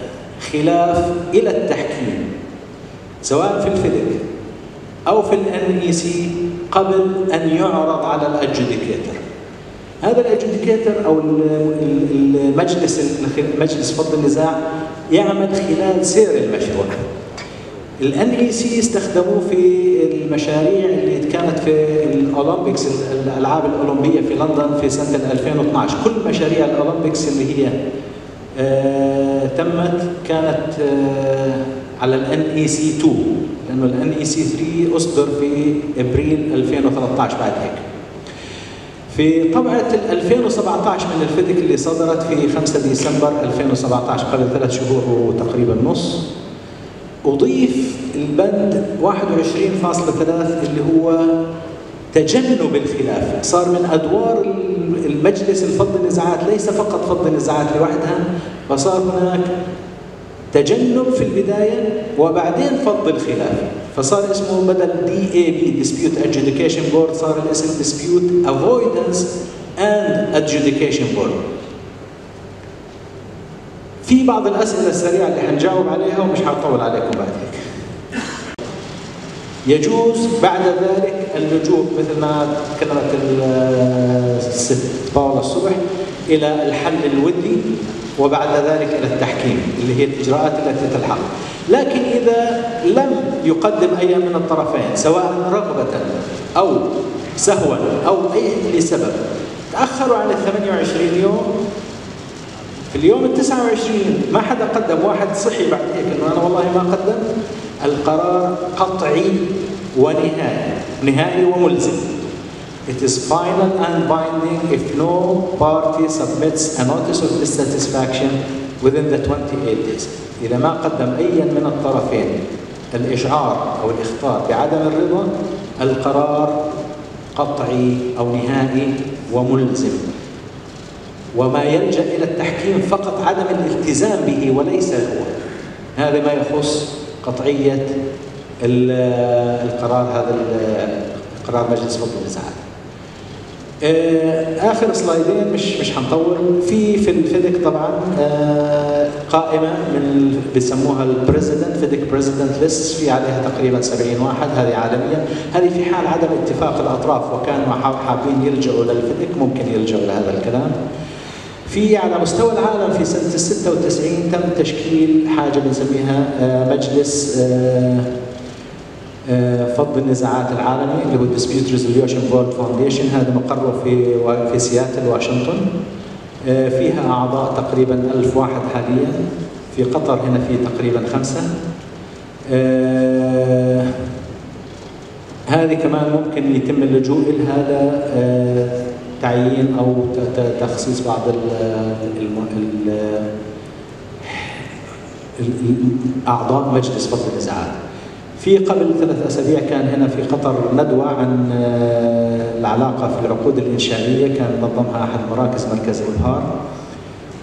خلاف إلى التحكيم سواء في الفيدك أو في الان اي سي قبل أن يعرض على الأدجوديكيتر. هذا الأدجوديكيتر أو المجلس مجلس فض النزاع يعمل خلال سير المشروع. الان اي سي استخدموه في المشاريع اللي كانت في الأولمبيكس الألعاب الأولمبية في لندن في سنة 2012 كل مشاريع الأولمبيكس اللي هي آه تمت كانت آه على الان اي سي 2 لأنه الان اي سي 3 أصدر في إبريل 2013 بعد هيك. في طبعة 2017 من الفتك اللي صدرت في 5 ديسمبر 2017 قبل ثلاث شهور وتقريبا نص أضيف البند 21.3 اللي هو تجنب الخلاف صار من أدوار المجلس الفض النزاعات ليس فقط فض النزاعات لوحدها فصار هناك تجنب في البداية وبعدين فض الخلاف. فصار اسمه بدل دي اي بي ديسبيوت ادجوديكيشن بورد صار الاسم ديسبيوت افويدنس اند ادجوديكيشن بورد في بعض الأسئلة السريعة اللي حنجاوب عليها ومش حطول عليكم بعد هيك. يجوز بعد ذلك اللجوء مثل ما تكلمت الست باولا الصبح إلى الحل الودي. وبعد ذلك إلى التحكيم اللي هي الإجراءات التي تلحق. لكن إذا لم يقدم أي من الطرفين سواء رغبة أو سهوا أو أي لسبب تأخروا عن ال 28 يوم. في اليوم ال 29 ما حدا قدم واحد صحي بعد هيك إنه أنا والله ما قدمت القرار قطعي ونهائي نهائي وملزم. It is final and binding if no party submits a notice of dissatisfaction within the 28 days. إذا ما قدم أي من الطرفين الإشعار أو الإخطار بعدم الرضا القرار قطعي أو نهائي وملزم وما يلجأ إلى التحكيم فقط عدم الالتزام به وليس هو هذا ما يخص قطعية القرار هذا قرار مجلس فضل النزاعات. آخر سلايدين مش مش حنطول. في في الفيدك طبعا قائمة من بيسموها البريزيدنت. فيدك بريزيدنت ليست في عليها تقريبا 70 واحد هذه عالميا. هذه في حال عدم اتفاق الأطراف وكانوا حابين يلجؤوا للفيدك ممكن يلجؤوا لهذا الكلام. في على مستوى العالم في ال 96 تم تشكيل حاجة بنسميها مجلس فض النزاعات العالمي اللي هو Dispute Resolution World Foundation هذا مقره في في سياتل واشنطن فيها أعضاء تقريبا ألف واحد حاليا. في قطر هنا في تقريبا خمسة. هذه كمان ممكن يتم اللجوء لهذا تعيين أو تخصيص بعض أعضاء مجلس فضل النزاعات. في قبل ثلاث أسابيع كان هنا في قطر ندوة عن العلاقة في العقود الإنشائية كان نظمها أحد مراكز مركز إبهار.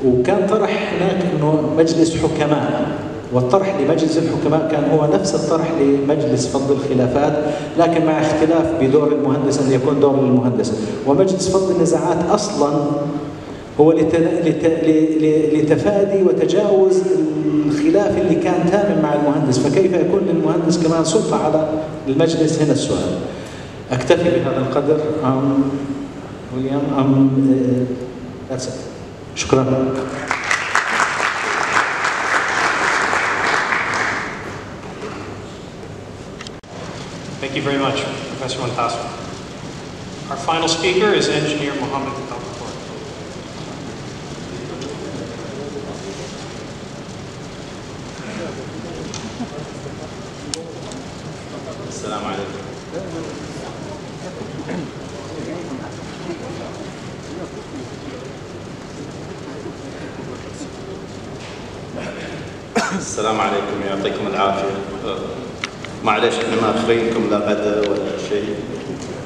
وكان طرح هناك إنه مجلس حكماء والطرح لمجلس الحكماء كان هو نفس الطرح لمجلس فض الخلافات لكن مع اختلاف بدور المهندس أن يكون دور المهندس. ومجلس فض النزاعات أصلا هو لتفادي وتجاوز الخلاف اللي كان تام مع المهندس فكيف يكون للمهندس كمان سلطة على المجلس؟ هنا السؤال. أكتفي بهذا القدر؟ أم ويليام أم شكرا. Thank you very much, Professor Montasso. Our final speaker is Engineer Mohammed Al-Kapoor. السلام عليكم السلام عليكم يعطيكم العافية. معلش إحنا ماخرينكم لا غدا ولا شيء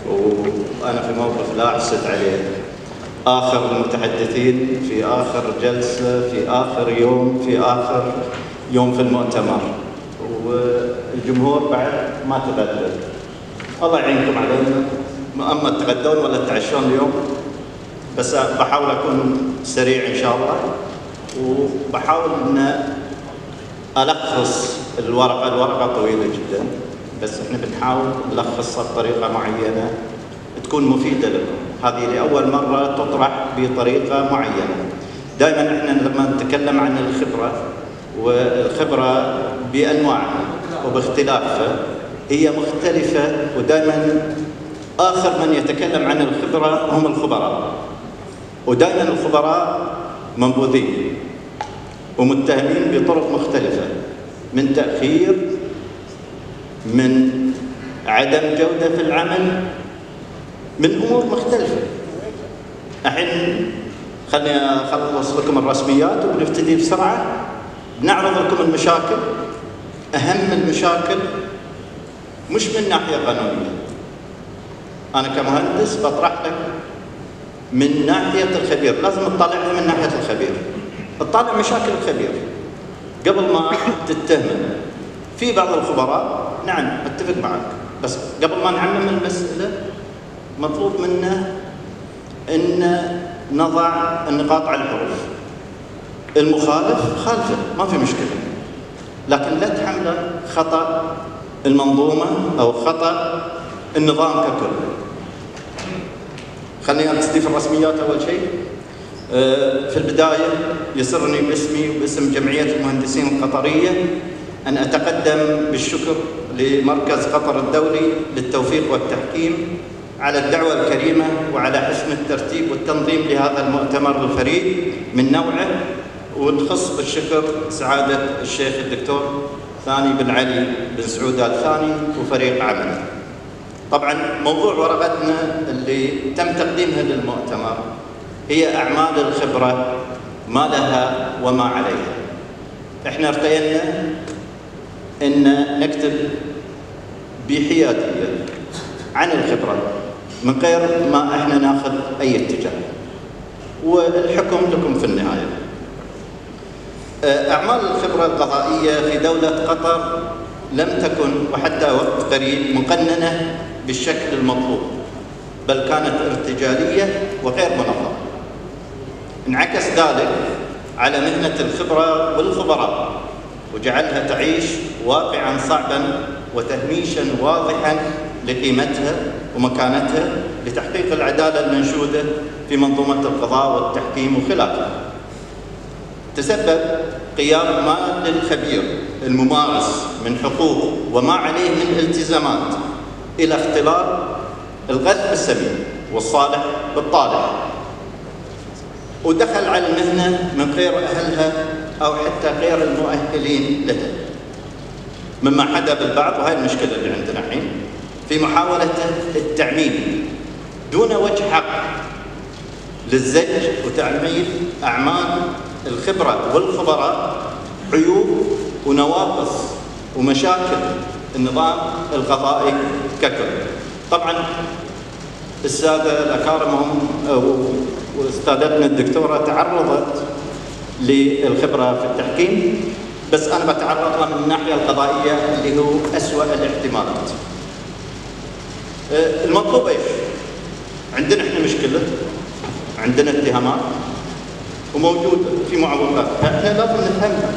وأنا في موقف لا أحسد عليه. آخر المتحدثين في آخر جلسة في آخر يوم في آخر يوم في المؤتمر. والجمهور بعد ما تغدى. الله يعينكم علينا. أما تغدون ولا تعشون اليوم بس بحاول أكون سريع إن شاء الله. وبحاول إن ألخص الورقة الورقة طويلة جدا بس إحنا بنحاول نلخصها بطريقة معينة تكون مفيدة لكم. هذه لأول مرة تطرح بطريقة معينة. دائما إحنا لما نتكلم عن الخبرة والخبرة بأنواعها وباختلافها هي مختلفة ودائما آخر من يتكلم عن الخبرة هم الخبراء. ودائما الخبراء منبوذين. ومتهمين بطرق مختلفة من تأخير من عدم جودة في العمل من أمور مختلفة. الحين خليني أخلص لكم الرسميات وبنبتدي بسرعة. بنعرض لكم المشاكل. أهم المشاكل مش من ناحية قانونية. أنا كمهندس بطرح لك من ناحية الخبير. لازم تطالعها من ناحية الخبير. تطالع مشاكل الخبير قبل ما تتهمه في بعض الخبراء نعم أتفق معك بس قبل ما نعمم المسألة مطلوب منا إن نضع النقاط على الحروف. المخالف خالفه ما في مشكلة. لكن لا تحمله خطأ المنظومة أو خطأ النظام ككل. خليني أستضيف الرسميات أول شيء. في البداية يسرني باسمي وباسم جمعية المهندسين القطرية أن أتقدم بالشكر لمركز قطر الدولي للتوفيق والتحكيم على الدعوة الكريمة وعلى حسن الترتيب والتنظيم لهذا المؤتمر الفريد من نوعه ونخص بالشكر سعادة الشيخ الدكتور ثاني بن علي بن سعود ال ثاني وفريق عمله. طبعا موضوع ورقتنا اللي تم تقديمها للمؤتمر هي أعمال الخبرة ما لها وما عليها. إحنا ارتئينا إن نكتب بحيادية عن الخبرة من غير ما إحنا ناخذ أي اتجاه. والحكم لكم في النهاية. أعمال الخبرة القضائية في دولة قطر لم تكن وحتى وقت قريب مقننة بالشكل المطلوب بل كانت ارتجالية وغير منظمة. انعكس ذلك على مهنة الخبرة والخبراء وجعلها تعيش واقعا صعبا وتهميشا واضحا لقيمتها ومكانتها لتحقيق العدالة المنشودة في منظومة القضاء والتحكيم وخلافه. تسبب قيام ما للخبير الممارس من حقوق وما عليه من التزامات إلى اختلاط الغث بالسمين والصالح بالطالح ودخل على المهنة من غير أهلها أو حتى غير المؤهلين لها مما حدا بالبعض وهي المشكلة اللي عندنا الحين في محاولته التعميم دون وجه حق للزج وتعميم أعمال الخبرة والخبراء عيوب ونواقص ومشاكل النظام القضائي ككل. طبعا السادة الاكارم هم واستاذتنا الدكتورة تعرضت للخبرة في التحكيم بس أنا بتعرض لها من الناحية القضائية اللي هو اسوء الاحتمالات. المطلوب إيش؟ عندنا إحنا مشكلة عندنا اتهامات وموجود في معوقات إحنا لازم نفهمها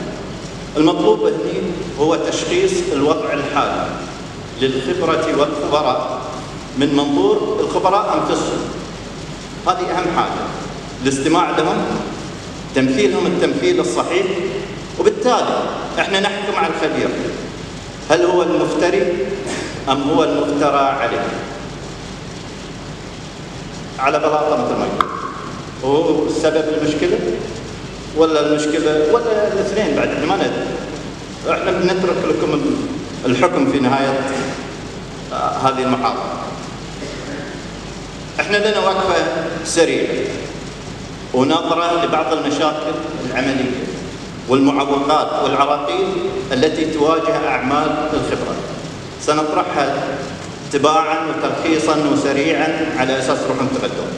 المطلوب هنا هو تشخيص الوضع الحالي للخبرة والخبراء من منظور الخبراء أنفسهم هذه أهم حاجة الاستماع لهم تمثيلهم التمثيل الصحيح وبالتالي إحنا نحكم على الخبير هل هو المفتري أم هو المفترى عليه؟ على بلاطة مثل ما وهو سبب المشكلة ولا المشكلة ولا الاثنين بعد؟ إحنا ما ندري. إحنا بنترك لكم الحكم في نهاية هذه المحاضرة. إحنا لنا وقفة سريعة ونظرة لبعض المشاكل العملية والمعوقات والعراقيل التي تواجه أعمال الخبرة. سنطرحها تباعا وتلخيصا وسريعا على أساس نروح نتقدم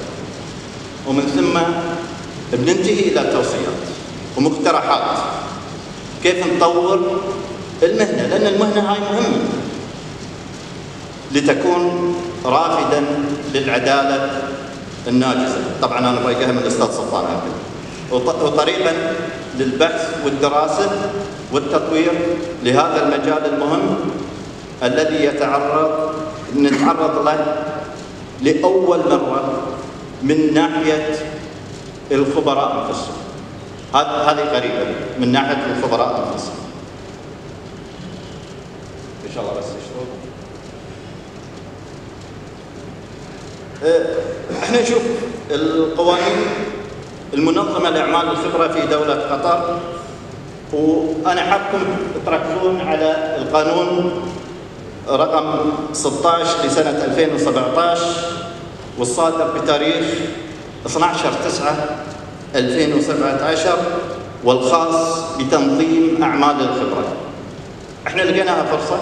ومن ثم بننتهي إلى توصيات ومقترحات. كيف نطور المهنة؟ لأن المهنة هاي مهمة. لتكون رافدا للعدالة الناجزة. طبعا أنا ضيقها من الأستاذ سلطان عبد. وطريقا للبحث والدراسة والتطوير لهذا المجال المهم الذي يتعرض نتعرض له لأول مرة من ناحية الخبراء أنفسهم هذه قريبة من ناحية الخبراء أنفسهم إن شاء الله بس إحنا نشوف القوانين المنظمة لإعمال الخبره في دولة قطر وأنا حابكم تركزون على القانون رقم 16 لسنه 2017 والصادر بتاريخ 12 9 2017 والخاص بتنظيم أعمال الخبره. إحنا لقيناها فرصة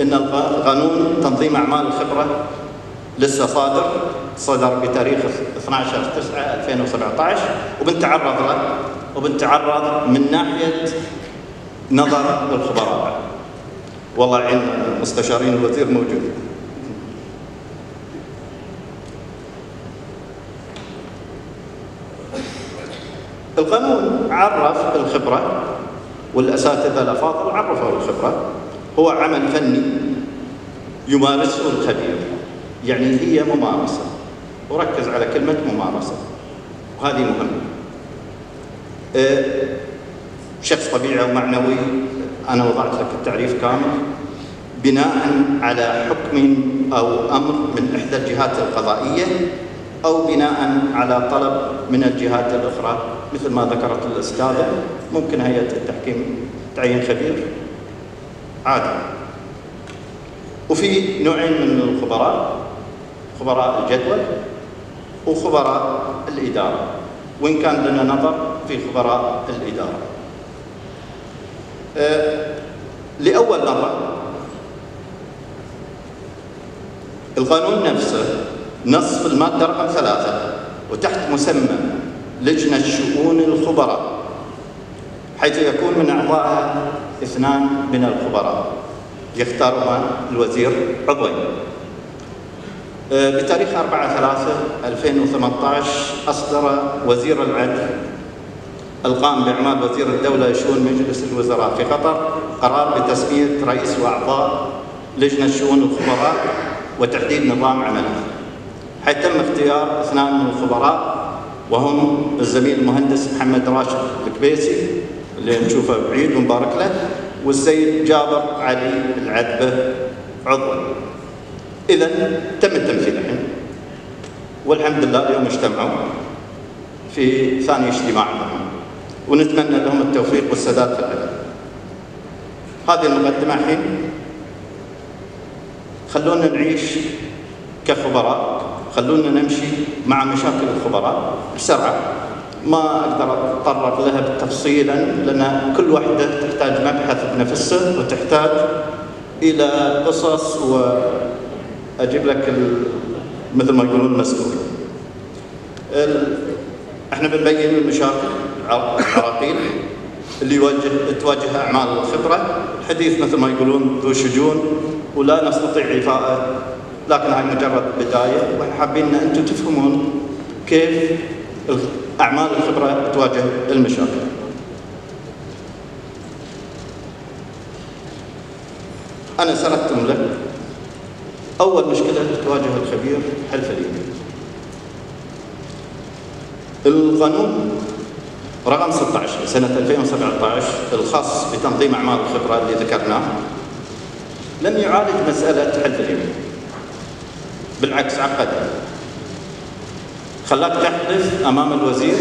إن القانون تنظيم أعمال الخبره لسه صادر صدر بتاريخ 12 9 2017 وبنتعرض له وبنتعرض من ناحية نظر الخبراء. والله يعين مستشارين الوزير موجود. القانون عرف الخبرة والأساتذة الأفاضل عرفوا الخبرة. هو عمل فني يمارسه الخبير. يعني هي ممارسة. وركز على كلمة ممارسة. وهذه مهمة. أه، شخص طبيعي أو معنوي أنا وضعت لك التعريف كامل. بناء على حكم أو أمر من إحدى الجهات القضائية أو بناء على طلب من الجهات الأخرى مثل ما ذكرت الأستاذة ممكن هيئة التحكيم تعين خبير. عادي. وفي نوعين من الخبراء. خبراء الجدول وخبراء الإدارة وإن كان لنا نظر في خبراء الإدارة. أه لأول مرة القانون نفسه نص في المادة رقم ثلاثة وتحت مسمى لجنة شؤون الخبراء حيث يكون من أعضائها اثنان من الخبراء يختارها الوزير عضوين بتاريخ 4 3 2018 أصدر وزير العدل القائم بأعمال وزير الدولة لشؤون مجلس الوزراء في قطر قرار بتسمية رئيس وأعضاء لجنة شؤون الخبراء وتحديد نظام عملها حيث تم اختيار اثنان من الخبراء وهم الزميل المهندس محمد راشد الكبيسي اللي نشوفه بعيد ومبارك له والسيد جابر علي العذبة عضو. اذا تم التمثيل الحين. والحمد لله اليوم اجتمعوا في ثاني اجتماع لهم. ونتمنى لهم التوفيق والسداد في العمل هذه المقدمة الحين خلونا نعيش كخبراء خلونا نمشي مع مشاكل الخبراء بسرعة. ما أقدر أتطرق لها تفصيلا لأن كل وحدة تحتاج مبحث بنفسه وتحتاج إلى قصص واجيب لك مثل ما يقولون المذكور. إحنا بنبين المشاكل العراقيل اللي يواجه تواجه أعمال الخبرة، الحديث مثل ما يقولون ذو شجون ولا نستطيع إيفاءه لكن هاي مجرد بداية وإحنا حابين إن أنتم تفهمون كيف أعمال الخبرة تواجه المشاكل. أنا سردتم لك أول مشكلة تواجه الخبير حلف اليمين. القانون رقم 16 سنة 2017 الخاص بتنظيم أعمال الخبرة اللي ذكرناه لم يعالج مسألة حلف اليمين. بالعكس عقدها خلاك تحلف أمام الوزير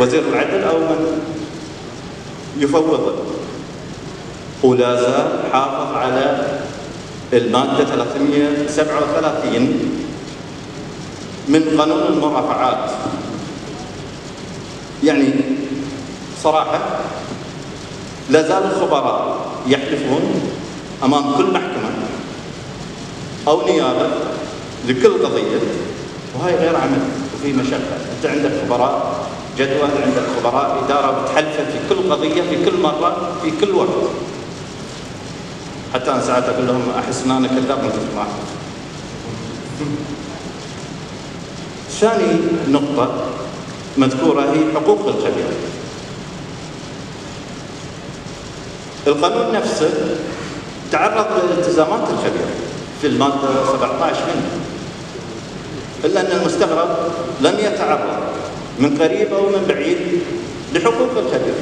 وزير العدل أو من يفوضه ولا زال حافظ على المادة 337 من قانون المرافعات يعني صراحة لا زال الخبراء يحلفون أمام كل محكمة أو نيابة لكل قضية وهي غير عمل وفي مشقة، أنت عندك خبراء جدول، عندك خبراء إدارة بتحلفه في كل قضية في كل مرة في كل وقت. حتى أنا ساعات أقول لهم احس ان أنا كذاب من كثر ما ثاني نقطة مذكورة هي حقوق الخبير. القانون نفسه تعرض لالتزامات الخبير في المادة 17 منه. إلا أن المستغرب لم يتعرض من قريب أو من بعيد لحقوق الخبير.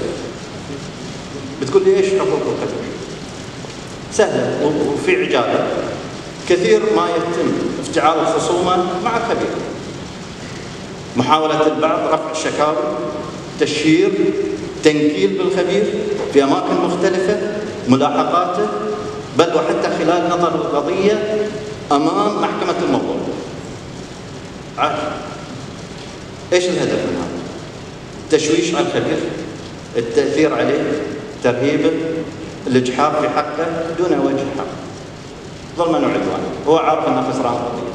بتقول لي إيش حقوق الخبير؟ سهلة وفي عجالة كثير ما يتم افتعال الخصومة مع الخبير محاولة البعض رفع الشكاوى تشهير تنكيل بالخبير في أماكن مختلفة ملاحقاته بل وحتى خلال نظر القضية أمام محكمة الموضوع عارف إيش الهدف من هذا؟ تشويش على الخبير التأثير عليه ترهيبه الإجحاف في حقه دون وجه حق ظلما وعدوانا هو عارف أنه خسران قضيه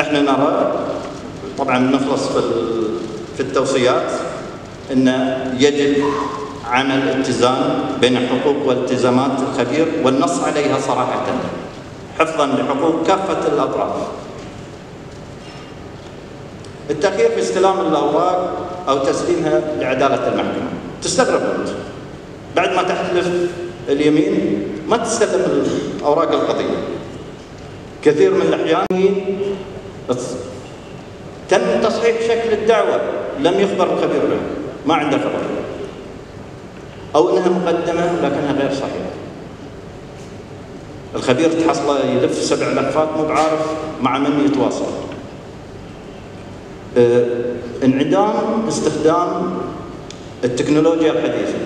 إحنا نرى طبعا نخلص في في التوصيات إن يجب عمل اتزان بين حقوق والتزامات الخبير والنص عليها صراحة حفظا لحقوق كافة الأطراف. التأخير في استلام الأوراق أو تسليمها لعدالة المحكمة. تستغرب. انت بعد ما تحلف اليمين ما تستلم الأوراق القضية. كثير من الأحيان تم تصحيح شكل الدعوة. لم يخبر الخبير بها ما عنده خبر. أو أنها مقدمة لكنها غير صحيحة. الخبير تحصله يلف سبع لفات مو بعارف مع من يتواصل. آه، انعدام استخدام التكنولوجيا الحديثة.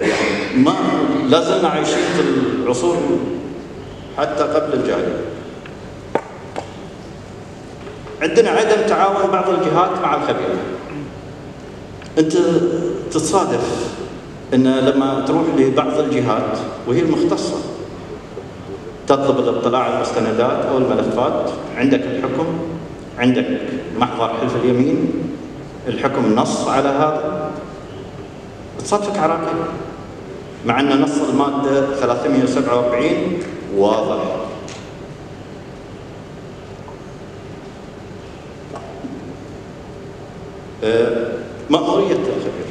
يعني ما لازلنا عايشين في العصور حتى قبل الجاهلية. عندنا عدم تعاون بعض الجهات مع الخبير. أنت تتصادف إن لما تروح لبعض الجهات وهي المختصة تطلب الاطلاع على المستندات أو الملفات عندك الحكم عندك محضر حلف اليمين الحكم نص على هذا. تصادفك عراقيل مع أن نص المادة 347 واضح. آه، مأمورية الخبير.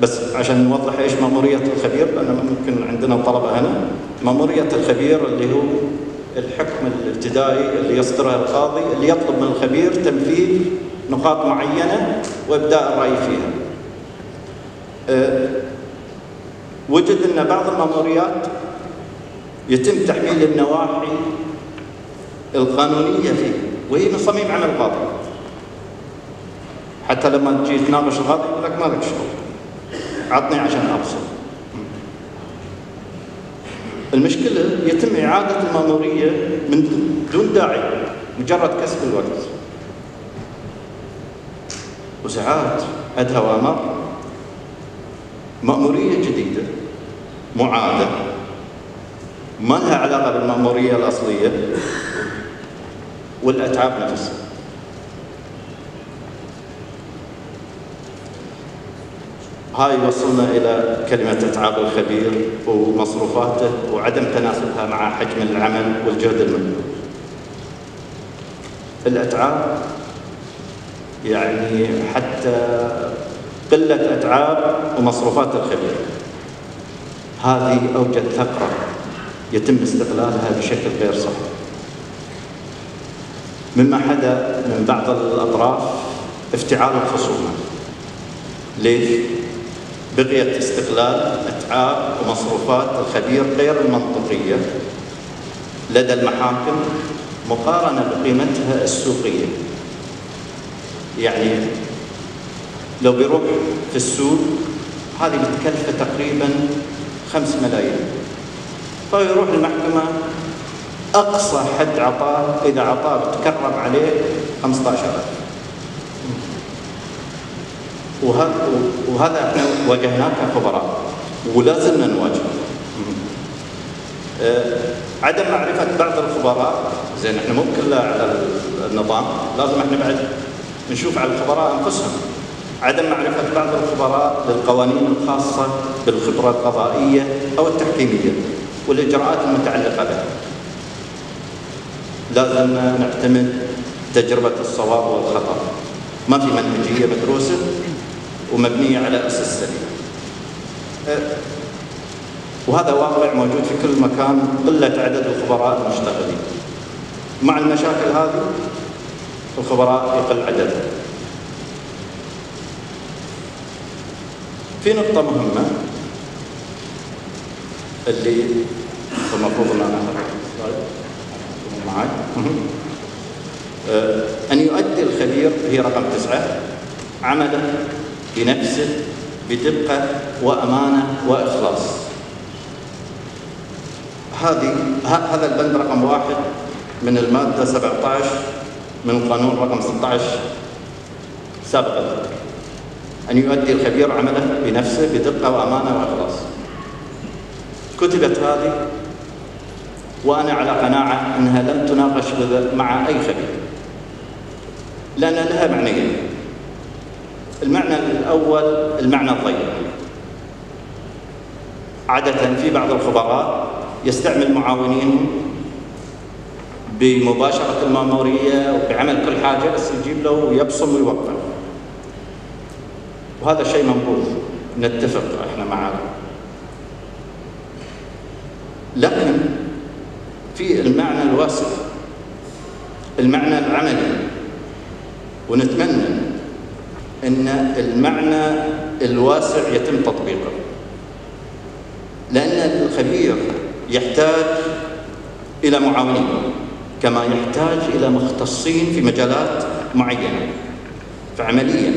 بس عشان نوضح إيش مأمورية الخبير لأن ممكن عندنا طلبة هنا. مأمورية الخبير اللي هو الحكم الابتدائي اللي يصدره القاضي اللي يطلب من الخبير تنفيذ نقاط معينة وإبداء الرأي فيها. آه، وجد أن بعض المأموريات يتم تحميل النواحي القانونية فيه وهي من صميم عمل القاضي. حتى لما تجي تناقش القاضي يقول لك مالك شغل عطني عشان أبصر. المشكلة يتم إعادة المأمورية من دون داعي مجرد كسب الوقت. وساعات أدهى وأمر. مأمورية جديدة معادة. ما لها علاقة بالمأمورية الأصلية. والأتعاب نفسها. هاي وصلنا إلى كلمة أتعاب الخبير ومصروفاته وعدم تناسبها مع حجم العمل والجهد المبذول. الأتعاب يعني حتى قلة أتعاب ومصروفات الخبير هذه أوجد ثغرة يتم استغلالها بشكل غير صحيح مما حدا من بعض الأطراف افتعال الخصومة ليش؟ بغية استغلال أتعاب ومصروفات الخبير غير المنطقية. لدى المحاكم مقارنة بقيمتها السوقية. يعني لو بيروح في السوق هذه بتكلفه تقريبا خمس ملايين. فيروح المحكمة أقصى حد عطاه إذا عطاه بتكرم عليه 15000 وهذا وهذا إحنا واجهناه كخبراء ولا زلنا نواجهه. آه، عدم معرفة بعض الخبراء زين إحنا مو كلها على النظام لازم إحنا بعد نشوف على الخبراء أنفسهم. عدم معرفة بعض الخبراء للقوانين الخاصة بالخبرة القضائية أو التحكيمية والإجراءات المتعلقة بها. لازم نعتمد تجربة الصواب والخطأ. ما في منهجية مدروسة ومبنية على أساس سليم. أه، وهذا واقع موجود في كل مكان قلة عدد الخبراء المشتغلين. مع المشاكل هذه الخبراء يقل عددهم في نقطة مهمة اللي المفروض ان أنا معي آه، أن يؤدي الخبير هي رقم تسعة عمله بنفسه بدقة وأمانة وإخلاص. هذه هذا البند رقم واحد من المادة 17 من القانون رقم 16 سابق الذكر أن يؤدي الخبير عمله بنفسه بدقة وأمانة وإخلاص. كتبت هذه وأنا على قناعة أنها لم تناقش مع أي خبير. لأن لها معنيين. المعنى الأول المعنى الضيق عادة في بعض الخبراء يستعمل معاونينهم بمباشرة الماموريه وبعمل كل حاجة بس يجيب له ويبصم ويوقع وهذا شيء منبوذ. نتفق إحنا معه لكن في المعنى الواسع المعنى العملي ونتمنى إن المعنى الواسع يتم تطبيقه. لأن الخبير يحتاج إلى معاونين كما يحتاج إلى مختصين في مجالات معينة. فعمليا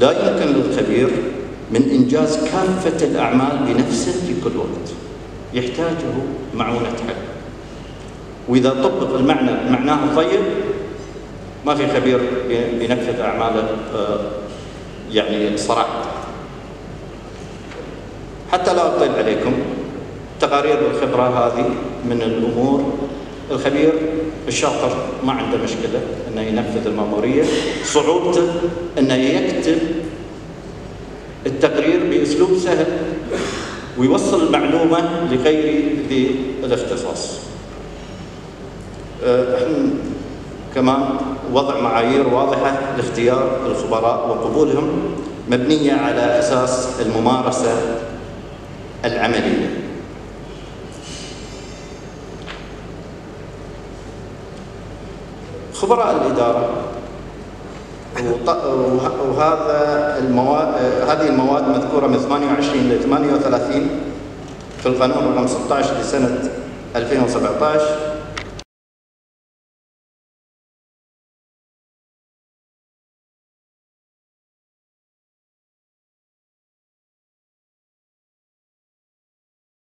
لا يمكن للخبير من إنجاز كافة الأعمال بنفسه في كل وقت. يحتاجه معونة حل. وإذا طبق المعنى معناه الطيب ما في خبير بينفذ أعماله آه، يعني صراحة. حتى لا أطيل عليكم تقارير الخبرة هذه من الأمور. الخبير الشاطر ما عنده مشكلة إنه ينفذ المأمورية. صعوبته إنه يكتب التقرير بأسلوب سهل ويوصل المعلومة لغير ذي الاختصاص. آه، إحنا كمان وضع معايير واضحة لاختيار الخبراء وقبولهم مبنية على أساس الممارسة العملية. خبراء وه- وهذا المواد هذه المواد مذكورة من 28 ل 38 في القانون رقم 16 لسنة 2017